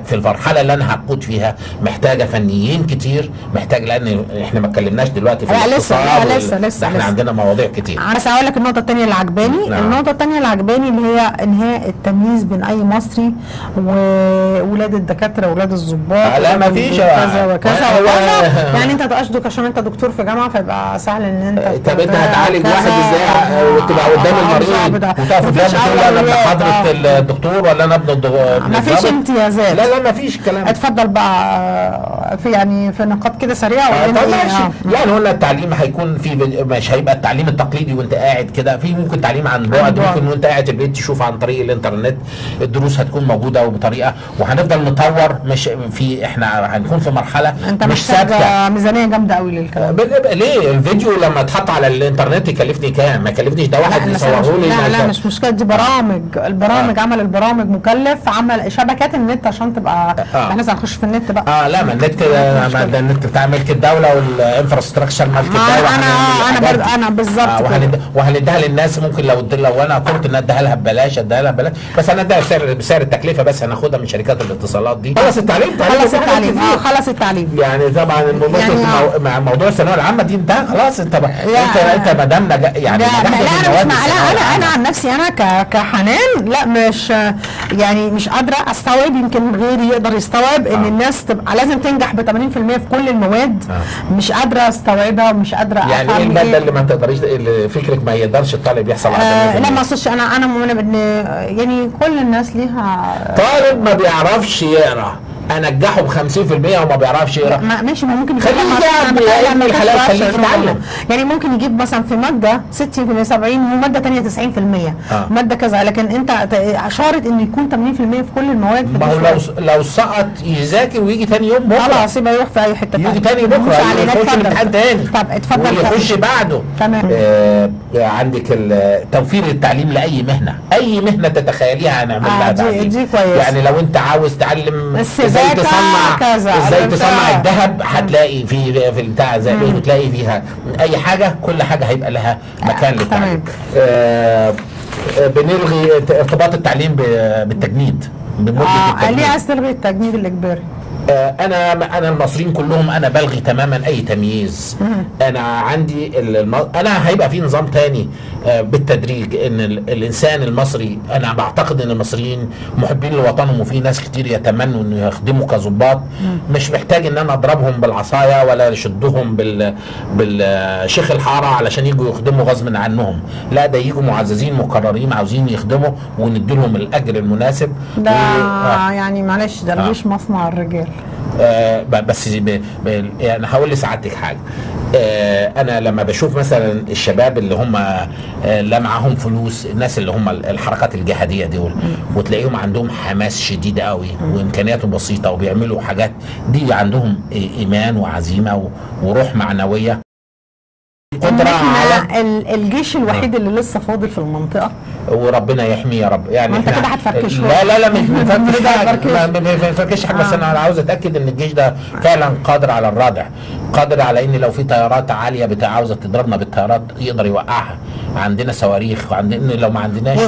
في المرحله اللي أنا هقود فيها محتاجة فنيين كتير محتاج لأن إحنا ما اتكلمناش دلوقتي في لا، لسه، لا، لسه، لسه، إحنا لسه. عندنا مواضيع كتير. أنا بس هقول لك النقطة الثانية اللي عجباني. نعم. النقطة الثانية اللي عجباني اللي هي إنهاء التمييز بين أي مصري وولاد الدكاترة وولاد الضباط آه، لا، ما فيش. كذا وكذا يعني انت تقصدك عشان انت دكتور في جامعة فيبقى سهل ان انت طب انت هتعالج. واحد إزاي وتبقى قدام آه، المريض. وتقف مفيش لا أنا ابن أولويات، حضرة. الدكتور ولا أنا ابن الدكتور مفيش امتيازات لا لا ما فيش كلام اتفضل بقى في يعني في نقاط كده سريعة آه، طب ماشي. يعني قلنا التعليم هيكون في مش هيبقى التعليم التقليدي وانت قاعد كده في ممكن تعليم عن بعد. ممكن وانت قاعد في البيت تشوف عن طريق الانترنت الدروس هتكون موجودة وبطريقة وهنفضل نطور مش في إحنا هنكون في مرحلة أنت مش ثابتة. ميزانية جامدة قوي للكلام. ليه؟ الفيديو لما اتحط على الإنترنت يكلفني كام؟ ما يكلفنيش ده واحد يصوره لي لا لا مش مشكلة دي برامج. البرامج آه. عمل البرامج مكلف عمل شبكات النت عشان تبقى آه. إحنا لسه هنخش في النت بقى. آه لا ما النت ده النت بتاع ملك الدولة وال infrastructure ملك ما الدولة أنا هنعمل أنا. أنا بالظبط آه وهنديها للناس ممكن لو لو أنا كنت ان اديها لها ببلاش أديها لها ببلاش. بس أنا أديها بسعر بسعر التكلفة بس هناخدها من شركات الاتصالات دي خلص التعليم خلص التعليم آه. خلص التعليم يعني طبعا الموضوع يعني مع موضوع الثانوية العامة دي انتهى خلاص انت. انت انت ما دام يعني لا لا أنا مش لا أنا أنا. عن نفسي أنا ك كحنان لا مش يعني مش قادرة أستوعب يمكن غيري يقدر يستوعب إن آه. الناس تبقى لازم تنجح ب 80% في كل المواد مش قادرة أستوعبها ومش قادرة يعني إيه المادة اللي ما تقدريش اللي فكرك ما يقدرش الطالب يحصل على آه 80%؟ لا ما أقصدش أنا أنا يعني كل الناس ليها طالب ما بيعرفش يقرأ. انجحه ب 50% وما بيعرفش يقرأ ما ماشي ما ممكن خليه مثلاً ابن الحلال، خليه يتعلم. يعني ممكن يجيب مثلا في مادة 60% 70 ومادة ثانية 90% آه. مادة كذا لكن انت ت- شارط انه يكون 80% في كل المواد ما هو لو لو سقط يذاكر ويجي تاني يوم بكرة خلاص يبقى يروح في أي حتة يجي تانية. تاني بكرة يخش. الامتحان تاني طب اتفضل ويخش بعده تمام. آه عندك توفير التعليم لأي مهنة أي مهنة تتخيليها هنعمل آه، لها دي- تعليم دي كويس. يعني لو أنت عاوز تعلم إزاي تصنع كذا، إزاي. تصنع الذهب؟ هتلاقي في في البتاع زي بتلاقي فيها أي حاجة كل حاجة هيبقى لها مكان آه، للتعليم. آه آه، بنلغي ارتباط التعليم بالتجنيد بمدة التجنيد. ليه عايز تلغي التجنيد الإجباري؟ آه، أنا أنا المصريين كلهم أنا بلغي تماما أي تمييز. أنا عندي الم... أنا هيبقى في نظام تاني. آه، بالتدريج إن ال... الإنسان المصري أنا بعتقد إن المصريين محبين لوطنهم وفي ناس كتير يتمنوا إنه يخدموا كظباط. مش محتاج إن أنا أضربهم بالعصاية ولا اشدهم بال بالشيخ الحارة علشان يجوا يخدموا غصب عنهم. لا ده يجوا معززين مقررين عاوزين يخدموا ونديلهم الأجر المناسب ده و- آه. يعني معلش ده آه. مش مصنع الرجال. آه بس ب... ب... يعني هقول لسعادتك حاجة. آه أنا لما بشوف مثلا الشباب اللي هم آه لا معاهم فلوس الناس اللي هم الحركات الجهادية دول وتلاقيهم عندهم حماس شديد قوي وامكانياتهم بسيطة وبيعملوا حاجات دي عندهم إيمان وعزيمة. وروح معنوية قدرة على الجيش الوحيد اللي لسه فاضل في المنطقة. وربنا يحميه يا رب. يعني إحنا- كده هتفركشه. لا لا لا مش بنفركش حاجة. هتفركش. ما- ما ما بنفركش حاجة بس آه. أنا عاوز أتأكد إن الجيش ده فعلا قادر على الردع. قادر على إن لو في طيارات عالية بتاع عاوزه تضربنا بالطيارات يقدر يوقعها. عندنا صواريخ وعندنا لو ما عندناش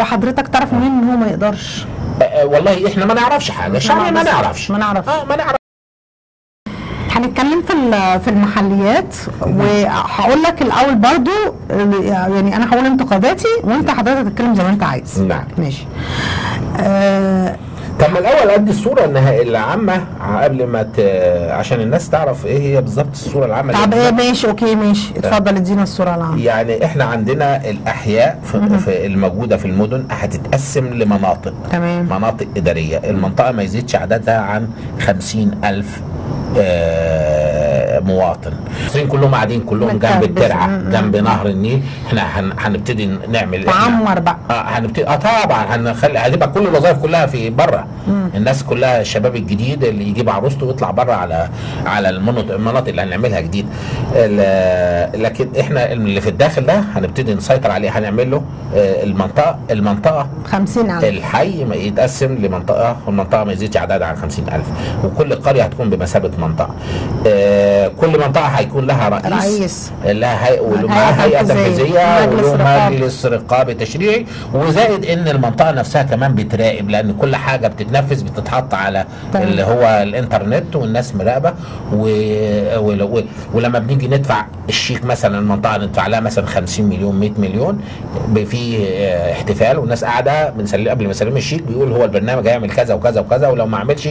وحضرتك تعرف منين ان هو ما يقدرش. آه، آه، والله إحنا ما نعرفش حاجة. الشعب ما نعرف. نعرفش. ما نعرفش. آه ما نعرف هنتكلم في في المحليات وهقول لك الأول برضو يعني أنا هقول انتقاداتي وأنت حضرتك تتكلم زي ما أنت عايز. نعم. ماشي. آه طب ما الأول أدي الصورة النهائيه العامة قبل ما ت... عشان الناس تعرف إيه هي بالظبط الصورة العامة. طب إيه ماشي أوكي ماشي. اتفضل ادينا الصورة العامة. يعني إحنا عندنا الأحياء في, في الموجودة في المدن هتتقسم لمناطق. تمام. مناطق إدارية. المنطقة ما يزيدش عددها عن خمسين ألف آه، مواطن. المصريين كلهم قاعدين كلهم جنب. الترعة م- جنب. نهر النيل. إحنا هن- هنبتدي نعمل تعمر بقى. آه هنبتدي آه طبعا هنخلي هتبقى كل الوظائف كلها في بره الناس كلها الشباب الجديد اللي يجيب عروسته ويطلع بره على على المناطق اللي هنعملها جديد. لكن إحنا اللي في الداخل ده هنبتدي نسيطر عليه. هنعمل له آه، المنطقة المنطقة 50000 الحي ما يتقسم لمنطقة والمنطقة ما يزيدش عددها عن 50000 وكل قرية هتكون بمثابة منطقة. آه كل منطقة هيكون لها رئيس. رئيس. لها هيئه ومعاها هيئة هيئة. تنفيذية. وله. مجلس رقابي تشريعي. وزائد إن المنطقة نفسها كمان بتراقب لأن كل حاجة بتتنفذ بتتحط على تمام. اللي هو الإنترنت والناس مراقبة و... و... و... ولما بنيجي ندفع الشيك مثلا المنطقة ندفع لها مثلا 50 مليون 100 مليون في آه، احتفال والناس قاعدة بنسلم قبل ما يسلم الشيك بيقول هو البرنامج هيعمل كذا وكذا وكذا ولو ما عملش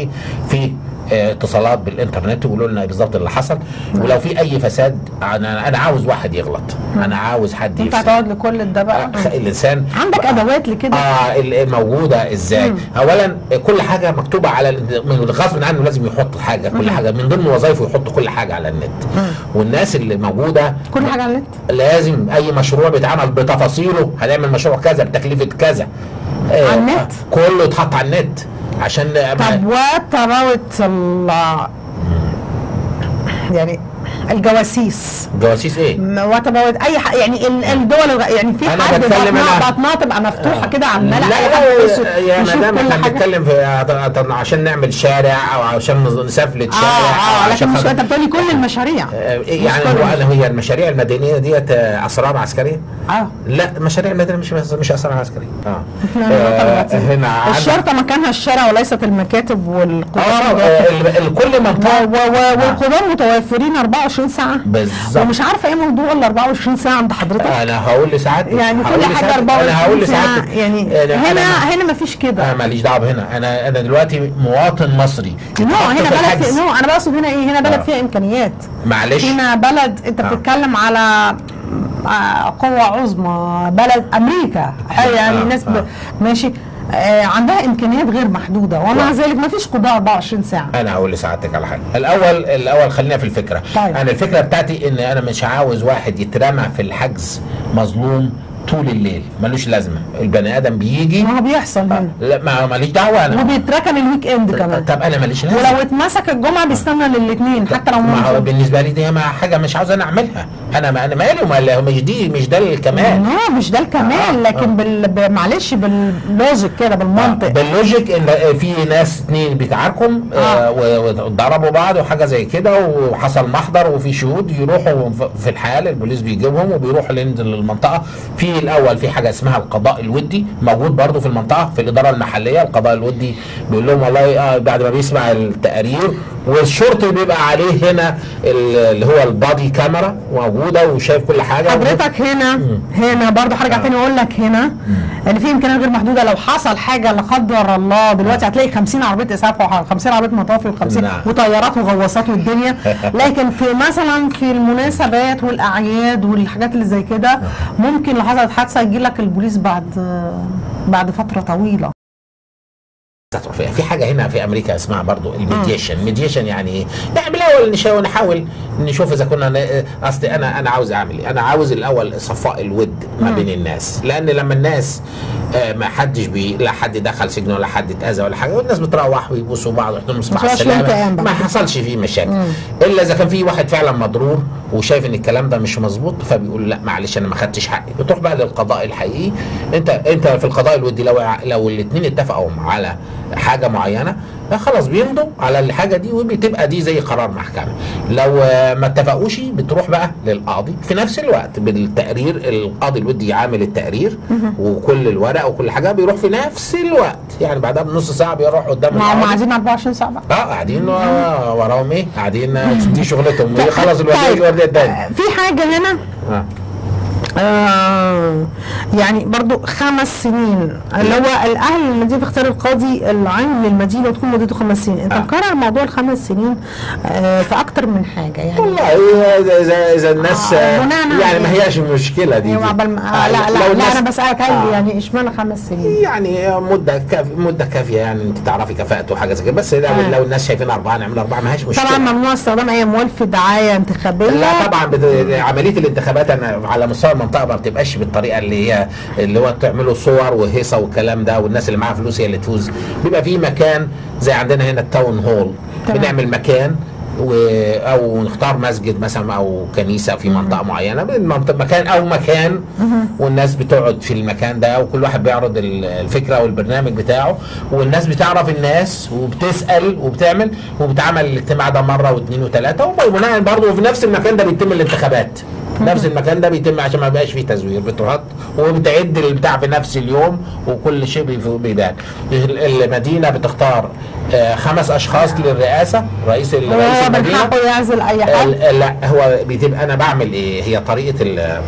في اتصالات بالإنترنت ويقولوا لنا بالظبط اللي حصل. ولو في أي فساد أنا أنا عاوز واحد يغلط. أنا عاوز حد أنت يفسد. هتقعد لكل ده بقى؟ الإنسان عندك أدوات لكده؟ آه موجوده إزاي؟ اولا كل حاجة مكتوبة على غصب عنه لازم يحط حاجة كل حاجة. من ضمن وظائفه يحط كل حاجة على النت. والناس اللي موجودة كل حاجة على النت؟ لازم أي مشروع بيتعمل بتفاصيله. هنعمل مشروع كذا بتكلفة كذا. آه، على النت؟ كله يتحط على النت. عشان طب what about يعني الجواسيس. جواسيس إيه؟ what أي حق يعني ال- الدول يعني في حد بتكلم بطنها تبقى مفتوحة كده عماله لا لا يا مدام إحنا. بنتكلم في عشان نعمل شارع أو عشان نسفلت آه شارع آه أو لكن عشان مش أنت بتقولي كل المشاريع. آه، مش يعني هو المشاريع. هي المشاريع المدنية ديت آه، أسرار عسكرية؟ آه. لا مشاريع المدنية مش مش أسرار عسكرية. آه. آه، هنا عندك- الشرطة مكانها الشارع وليست المكاتب آه والقضاء آه، ال- ال- كل منطقة. و- و- والقضاة متوفرين 24 ساعة. بالظبط. ومش عارفة إيه موضوع ال 24 ساعة عند حضرتك. أنا هقول لسعادتك. يعني كل حاجة لسعادتك- 24 أنا هقول لسعادتك. يعني أنا- هنا أنا- هنا مفيش كده. أنا ماليش دعوة هنا. أنا أنا دلوقتي مواطن مصري. نو هنا بلد. في نو أنا بقصد هنا إيه؟ هنا بلد آه. فيها إمكانيات. معلش. هنا بلد أنت آه. بتتكلم على آه، قوة عظمى. بلد أمريكا. يعني الناس. ماشي. آه عندها إمكانيات غير محدودة ومع. ذلك مفيش قضاء 24 ساعة. أنا هقول لسعادتك على حاجة. الأول الأول خلينا في الفكرة. طيب. أنا الفكرة بتاعتي إن أنا مش عاوز واحد يترمى في الحجز مظلوم طول الليل. ملوش لازمة. البني آدم بيجي. ما هو بيحصل هنا. لا ما ماليش دعوة أنا. وبيتركن ال weekend كمان. طب أنا ماليش لازمة. ولو اتمسك الجمعة بيستنى للاثنين حتى لو ما هو. بالنسبة لي دي ما حاجة مش عاوز أنا أعملها. أنا ما أنا مالي ومال مش دي مش ده الكمال. آه مش ده الكمال آه، لكن بال... ب- معلش بال logic كده بالمنطق. بال logic إن في ناس اتنين بيتعاركوا آه، و- وضربوا بعض وحاجة زي كده وحصل محضر وفي شهود يروحوا في الحال البوليس بيجيبهم وبيروحوا لينزل للمنطقة. في الأول في حاجة اسمها القضاء الودي موجود برضو في المنطقة في الإدارة المحلية القضاء الودي بيقول لهم والله آه بعد ما بيسمع التقارير والشرطي بيبقى عليه هنا ال- اللي هو ال body camera موجودة وشايف كل حاجة. حضرتك هنا هنا برضه هرجع تاني أقول لك هنا إن في إمكانيات غير محدودة. لو حصل حاجة لا قدر الله دلوقتي هتلاقي 50 عربية إسعاف و50 عربية مطافي و50 نعم. وطيارات وغواصات والدنيا. لكن في مثلا في المناسبات والأعياد والحاجات اللي زي كده ممكن لو حصلت حادثة يجي لك البوليس بعد بعد فترة طويلة. فيها. في حاجة هنا في أمريكا اسمها برضو ال mediation mediation يعني إيه يعني بالاول نحاول نشوف إذا كنا أصل أنا أنا عاوز أعمل إيه. أنا عاوز الأول صفاء الود ما بين الناس. لأن لما الناس آه، ما حدش بي لا حد دخل سجن ولا حد اتأذى ولا حاجة والناس بتروح ويبوسوا بعض ويحطوا انتقام السلامة. ما حصلش فيه مشاكل. إلا إذا كان في واحد فعلا مضرور وشايف إن الكلام ده مش مظبوط فبيقول لا معلش أنا ما خدتش حقي. بتروح بقى للقضاء الحقيقي. انت أنت في القضاء الودي لو لو الاثنين اتفقوا على حاجة معينة لا خلاص بيمضوا على الحاجة دي وبتبقى دي زي قرار محكمة. لو ما اتفقوش بتروح بقى للقاضي. في نفس الوقت بالتقرير القاضي الودي عامل التقرير وكل الورق وكل حاجة بيروح في نفس الوقت. يعني بعدها بنص ساعة بيروح قدام ما هم قاعدين 24 ساعة بقى. آه قاعدين ورا- وراهم إيه؟ قاعدين دي شغلتهم. يخلص الورديه طيب، الورديه الثانية في حاجة هنا؟ آه. آه. يعني برضو خمس سنين اللي هو الأهل المدينة في اختيار القاضي العام للمدينة وتكون مدته خمس سنين أنت آه. مكرر موضوع الخمس سنين آه في أكتر من حاجة يعني والله اذا اذا الناس آه، يعني ما؟ هياش المشكلة دي, أيوة، دي. عبال ما لا لا, لا أنا بسألك هل آه. يعني اشمعنى خمس سنين يعني مدة كافية مدة كافية يعني انت تعرفي كفاءته وحاجة زي كده بس لو, آه. لو الناس شايفين أربعة نعمل أربعة ما هيش مشكلة طبعا ممنوع استخدام أي أموال في دعاية انتخابية لا طبعا عملية الانتخابات أنا على مستوى المنطقة ما بتبقاش بالطريقة اللي هي اللي هو تعملوا صور وهيصة والكلام ده والناس اللي معاها فلوس هي اللي تفوز بيبقى في مكان زي عندنا هنا التاون هول. تمام. بنعمل مكان و أو نختار مسجد مثلا أو كنيسة في منطقة معينة مكان أو مكان. والناس بتقعد في المكان ده وكل واحد بيعرض ال- الفكرة والبرنامج بتاعه. والناس بتعرف الناس وبتسأل وبتعمل وبتعمل الاجتماع ده مرة واثنين وثلاثة. وبناء برضه في نفس المكان ده بيتم الانتخابات. نفس المكان ده بيتم عشان ما يبقاش فيه تزوير بتحط وبتعد البتاع في نفس اليوم وكل شيء بيبان. ال- المدينة بتختار آه، خمس أشخاص للرئاسة رئيس ال- رئيس هو من المدينة. حقه يعزل أي حد. لا هو بتبقى أنا بعمل إيه؟ هي طريقة ال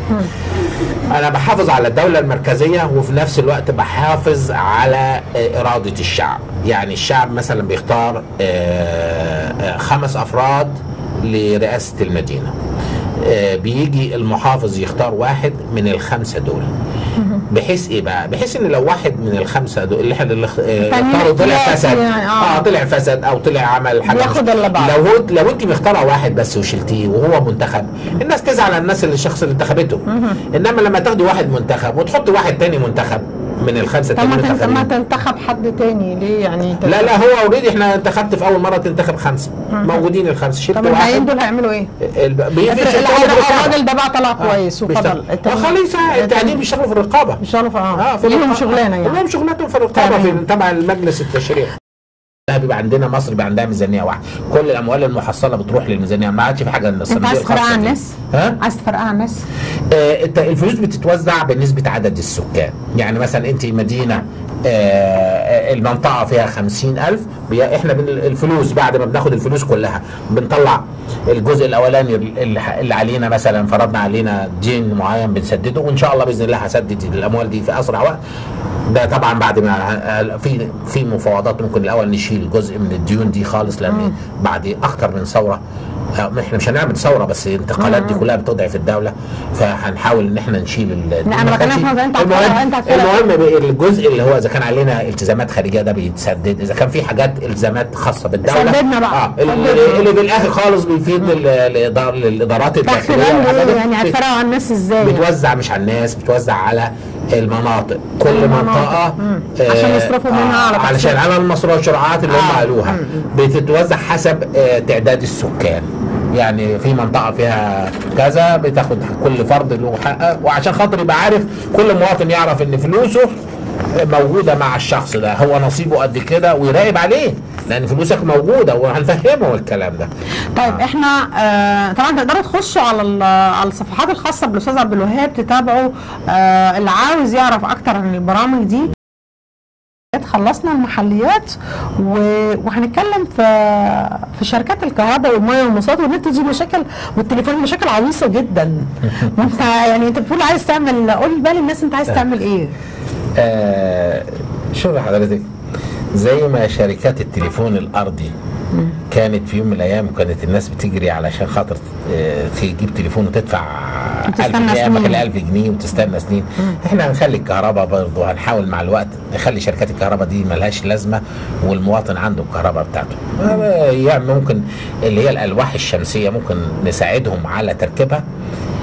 أنا بحافظ على الدولة المركزية وفي نفس الوقت بحافظ على آه، إرادة الشعب. يعني الشعب مثلا بيختار آه، آه، خمس أفراد لرئاسة المدينة. آه، بيجي المحافظ يختار واحد من الخمسة دول بحيث إيه بقى؟ بحيث إن لو واحد من الخمسة دول اللي إحنا آه، اختاروا طلع فسد يعني، آه. آه طلع فسد أو طلع عمل حاجة بياخد اللي بعده. لو هو لو انت مختارة واحد بس وشلتيه وهو منتخب الناس تزعل على الناس اللي الشخص اللي انتخبته إنما لما تاخدي واحد منتخب وتحطي واحد تاني منتخب من الخمسة طب ما ما تنتخب حد تاني ليه يعني؟ لا لا هو اوريدي إحنا انتخبت في أول مرة تنتخب خمسة. موجودين الخمسة. شلت طب الباقيين دول هيعملوا إيه؟ الراجل ده بقى طلع آه، كويس وفضل آه، خلاص آه، التانيين بيشتغلوا في الرقابة. بيشتغلوا في آه. آه ليهم. شغلانة يعني. لهم شغلانتهم في الرقابة. في تبع المجلس التشريعي. بيبقى عندنا مصر بيبقى عندها ميزانية واحدة كل الأموال المحصلة بتروح للميزانية ما عادش في حاجة انت الصناديق عايز تفرقها عن. الناس؟ ها عايز تفرقها عن الناس؟ آه، الفلوس بتتوزع بنسبة عدد السكان يعني مثلا أنت مدينة آه، آه، المنطقة فيها خمسين ألف. بي- إحنا بن- الفلوس بعد ما بناخد الفلوس كلها بنطلع الجزء الأولاني اللي علينا مثلا فرضنا علينا دين معين بنسدده وإن شاء الله بإذن الله هسدد الأموال دي في أسرع وقت. ده طبعا بعد ما آه، في في مفاوضات ممكن الأول نشيل جزء من الديون دي خالص لأن بعد أكتر من ثورة إحنا مش هنعمل ثورة بس الانتقالات دي كلها بتضعف الدولة فهنحاول إن إحنا نشيل ال- بكلمك أنت هتفرق- المهم الجزء اللي هو إذا كان علينا التزامات خارجية ده بيتسدد إذا كان في حاجات التزامات خاصة بالدولة سددنا بقى. آه. اللي في الآخر خالص بيفيد للادارات الداخلية. يعني هتفرقوا عن الناس إزاي؟ بتوزع مش على الناس بتوزع على المناطق كل المناطق. منطقة مم. آه، عشان يصرفوا منها على. علشان على المشروع الشرعات اللي هم آه. قالوها بتتوزع حسب آه، تعداد السكان يعني في منطقة فيها كذا بتاخد كل فرد له حقه وعشان خاطر يبقى عارف كل مواطن يعرف إن فلوسه موجودة مع الشخص ده هو نصيبه قد كده ويراقب عليه لأن فلوسك موجودة وهنفهمه الكلام ده. طيب إحنا آه طبعا تقدروا تخشوا على على الصفحات الخاصة بالأستاذ عبد الوهاب تتابعوا آه اللي عاوز يعرف أكتر عن البرامج دي. خلصنا المحليات وهنتكلم في في شركات الكهرباء والميه والمواصلات والنت دي مشاكل والتليفون مشاكل عويصة جدا. وانت يعني أنت بتقول عايز تعمل قول بقى للناس أنت عايز تعمل إيه؟ آه شوف حضرتك زي ما شركات التليفون الأرضي كانت في يوم من الأيام كانت الناس بتجري علشان خاطر آه، تجيب تليفون وتدفع وتستنى 1000 جنيه سنين. مكان 1000 جنيه وتستنى سنين. إحنا هنخلي الكهرباء برضه هنحاول مع الوقت نخلي شركات الكهرباء دي ملهاش لازمة والمواطن عنده الكهرباء بتاعته. آه، يعني ممكن اللي هي الألواح الشمسية ممكن نساعدهم على تركيبها.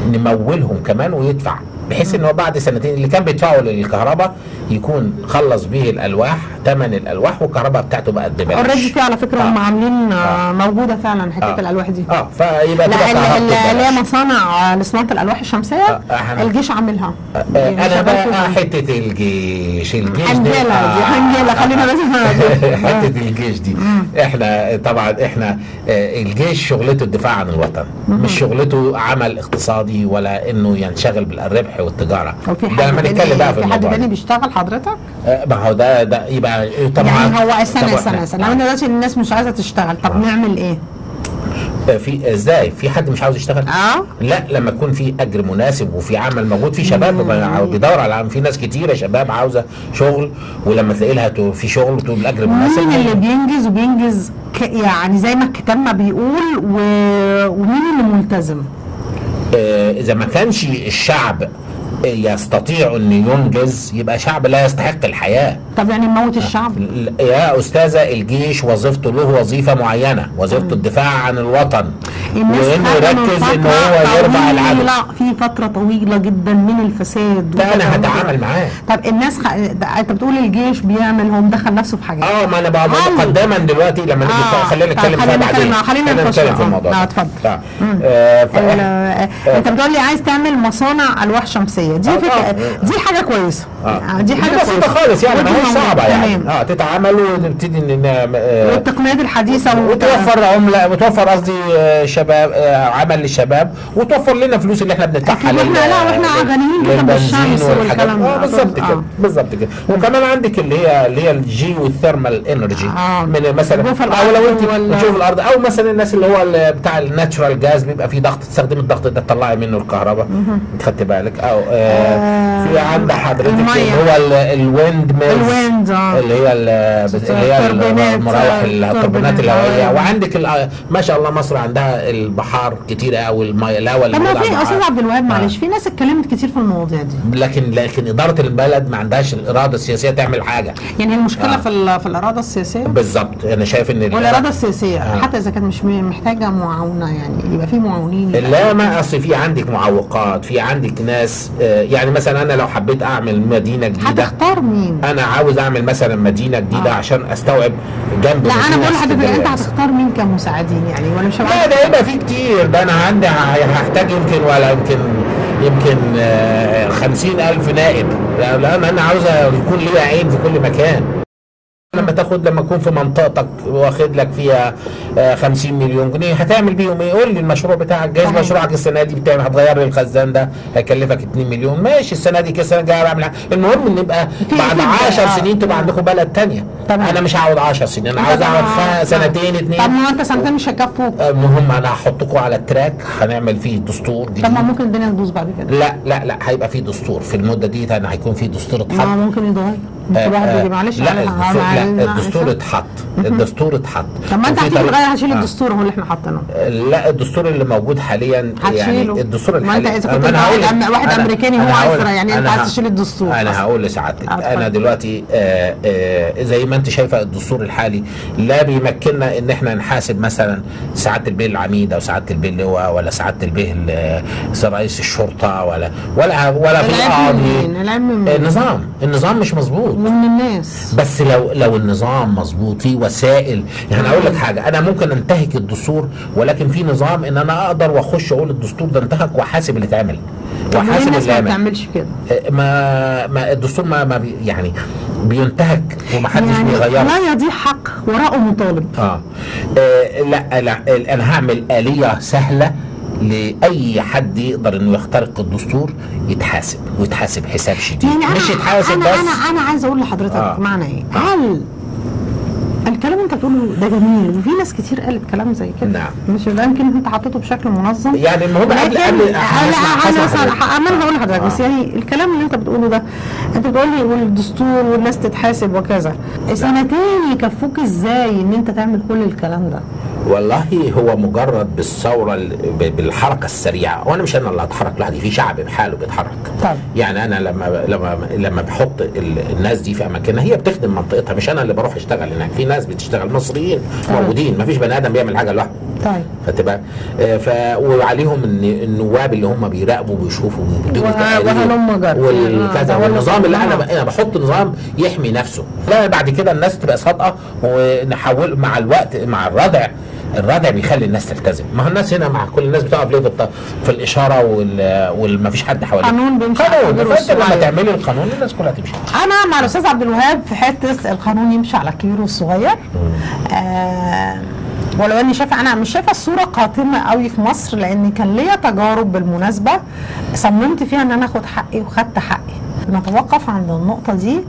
نمولهم كمان ويدفع بحيث ان هو بعد سنتين اللي كان بيدفعوا للكهرباء يكون خلص به الألواح ثمن الألواح والكهرباء بتاعته بقت ببلاش. اوريدي في على فكرة هم آه. عاملين آه. موجودة فعلا حتة آه. الألواح دي. آه. فيبقى لا اللي هي. مصانع لصناعة الألواح الشمسية آه، إحنا- الجيش عاملها. آه، يعني أنا بقى. حتة الجيش الجيش دي. حنجله دي آه. حنجله خلينا بس حتة الجيش دي. إحنا طبعا إحنا آه، الجيش شغلته الدفاع عن الوطن مش شغلته عمل اقتصادي. ولا إنه ينشغل بالربح والتجارة وفي ده لما نتكلم بقى في في حد تاني. بيشتغل حضرتك؟ آه، ما هو ده ده يبقى طبعا يعني هو استنى استنى استنى لو دلوقتي الناس مش عايزة تشتغل طب آه. نعمل إيه؟ آه، في إزاي في حد مش عاوز يشتغل آه لا لما يكون في أجر مناسب وفي عمل موجود في شباب بيدور على عمل في ناس كتيرة شباب عاوزة شغل ولما تلاقي لها في شغل وتقول الاجر مناسب مين اللي بينجز وبينجز يعني زي ما الكتاب ما بيقول و... ومين اللي ملتزم؟ آه، إذا ما كانش الشعب يستطيع أن ينجز يبقى شعب لا يستحق الحياة. طب يعني نموت الشعب؟ يا أستاذة الجيش وظيفته له وظيفة معينة وظيفته الدفاع عن الوطن. وانه يركز إن هو العدل طويلة في فترة طويلة جدا من الفساد ده أنا هتعامل معاه. طب الناس خ... أنت بتقول الجيش بيعمل هو مدخل نفسه في حاجات. آه ما أنا بقى مقدما دلوقتي لما نيجي آه، خلينا نتكلم فيها بعدين. خلينا نتكلم في آه، الموضوع لا، ده. اتفضل. آه، أنت بتقول لي عايز تعمل مصانع ألواح شمسية. دي آه، فكره آه. دي حاجة كويسة آه. آه، دي حاجة بسيطة. خالص يعني موجودة. صعبة يعني. آه تتعامل ونبتدي ان آه، والتقنيات الحديثة وت- وتوفر عمله وتوفر قصدي آه، شباب آه، عمل للشباب وتوفر لنا فلوس اللي إحنا بندفعها أكيد إحنا- لا، وإحنا غنيين جداً بالشمس والكلام ده. بالظبط آه. كده بالظبط كده وكمان عندك اللي هي اللي هي ال geothermal energy آه. من مثلا أو لو أنت بتشوف الأرض أو مثلا الناس اللي هو بتاع ال natural gas بيبقى فيه ضغط تستخدم الضغط ده تطلعي منه الكهرباء خدت بالك أو آه آه، في عند حضرتك المية. اللي هو ال- windmills ال wind، آه. اللي هي ال- اللي هي المراوح آه، التوربينات الهوائية. وعندك ما شاء الله مصر عندها البحار كتيره قوي الميه الهواء طب ما في أستاذ. عبد الوهاب آه. معلش في ناس اتكلمت كتير في المواضيع دي لكن لكن إدارة البلد ما عندهاش الإرادة السياسية تعمل حاجة يعني المشكلة آه. في في الإرادة السياسية بالظبط أنا شايف إن ال- والإرادة السياسية آه. حتى إذا كانت مش محتاجة معاونة يعني يبقى في معاونين لا ما أصل في عندك معوقات في عندك ناس آه، يعني مثلا أنا لو حبيت أعمل مدينة جديدة هتختار مين؟ أنا عاوز أعمل مثلا مدينة جديدة آه. عشان أستوعب جنب لا أنا بقول لحضرتك أنت. هتختار مين كمساعدين يعني ولا مش لا ده يبقى في كتير ده أنا عندي هحتاج يمكن ولا يمكن يمكن آه، خمسين ألف نائب لأن أنا عاوز يكون ليا عين في كل مكان لما تاخد لما تكون في منطقتك واخد لك فيها آه، 50 مليون جنيه هتعمل بيهم إيه؟ قول لي المشروع بتاعك جايز. مشروعك السنة دي بتعمل هتغير لي الخزان ده هيكلفك 2 مليون ماشي السنة دي كده السنة الجايه بعمل. المهم إن يبقى بعد في- 10 آه. سنين تبقى عندكم بلد تمام. أنا مش هقعد 10 سنين أنا عاوز أقعد سنتين اتنين طب ما أنت سنتين مش هيكفوك المهم أنا هحطكم على ال track هنعمل فيه دستور طب جديد ما ممكن الدنيا تبوظ بعد كده لا لا لا هيبقى فيه دستور في المدة دي أنا هيكون فيه دستور ما اتحط ممكن يتغير آه، آه، معلش لا لا الدستور اتحط. الدستور اتحط. طب ما انت هتيجي تغير هتشيل آه. الدستور هو اللي إحنا حاطينه. لا الدستور اللي موجود حاليا يعني هتشيله. الدستور ما انت الحالي إذا كنت أنا هقول واحد, أنا- أمريكاني هو عايز يعني أنت عايز تشيل الدستور. أنا هقول لسعادتك. آه،. أنا دلوقتي آه آه زي ما انت شايفة الدستور الحالي لا بيمكننا إن إحنا نحاسب مثلا سعادة البيه العميد أو سعادة البيه اللواء ولا سعادة البيه ال- رئيس الشرطة ولا ولا ولا في العلم قاضي منين؟ العلم منين؟ النظام. النظام مش مظبوط. ومن الناس. بس لو لو النظام مظبوط في وسائل. يعني أقول لك حاجة أنا ممكن أنتهك الدستور ولكن في نظام إن أنا أقدر وأخش أقول الدستور ده انتهك وأحاسب اللي اتعمل. وأحاسب الناس ما عمل بتعملش كده؟ ما ما الدستور ما, ما بي يعني بينتهك ومحدش يعني بيغيره. لا يضيع حق وراءه مطالب. آه. أه لا لا أنا هعمل آلية سهلة لأي حد يقدر إنه يخترق الدستور يتحاسب ويتحاسب حساب شديد يعني أنا مش يتحاسب أنا بس أنا أنا عايزة أقول لحضرتك آه. معنى إيه؟ هل الكلام اللي أنت بتقوله ده جميل وفي ناس كتير قالت كلام زي كده نعم. مش يمكن أنت حطيته بشكل منظم يعني المهم قبل قبل أنا. أنا هقول لحضرتك بس آه. يعني الكلام اللي أنت بتقوله ده أنت بتقول لي والدستور والناس تتحاسب وكذا سنتين يكفوك إزاي إن أنت تعمل كل الكلام ده والله هو مجرد بالثورة بالحركة السريعة. وأنا مش أنا اللي هتحرك لوحدي في شعب بحاله بيتحرك. طب. يعني أنا لما لما لما بحط ال- الناس دي في أماكنها هي بتخدم منطقتها مش أنا اللي بروح أشتغل هناك. في ناس بتشتغل مصريين. موجودين ما فيش بني آدم بيعمل حاجة لوحده. طيب. فتبقى آه، ف وعليهم النواب اللي هم بيراقبوا وبيشوفوا وبيدوا. والكذا والنظام اللي أنا أنا بحط نظام يحمي نفسه. لا بعد كده الناس تبقى صادقة ونحول مع الوقت مع الردع الردع بيخلي الناس تلتزم. ما هو الناس هنا مع كل الناس بتقف ليه في, الط- في الإشارة وال والما فيش حد حواليك. قانون بيمشي قانون. فأنت لما والصغير. تعملي القانون الناس كلها تمشي. أنا مع الأستاذ عبد الوهاب في حتة القانون يمشي على الكبير والصغير آه ولو إني شايفة أنا مش شايفة الصورة قاتمة قوي في مصر لأن كان ليا تجارب بالمناسبة صممت فيها إن أنا آخد حقي وخدت حقي. نتوقف عند النقطة دي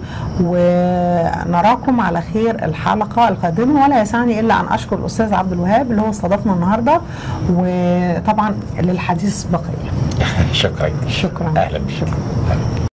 ونراكم على خير الحلقة القادمة. ولا يسعني إلا أن أشكر الأستاذ عبد الوهاب اللي هو استضافنا النهاردة وطبعا للحديث بقية. شكرا. شكرا. أهلا بك. شكرا. أهلا.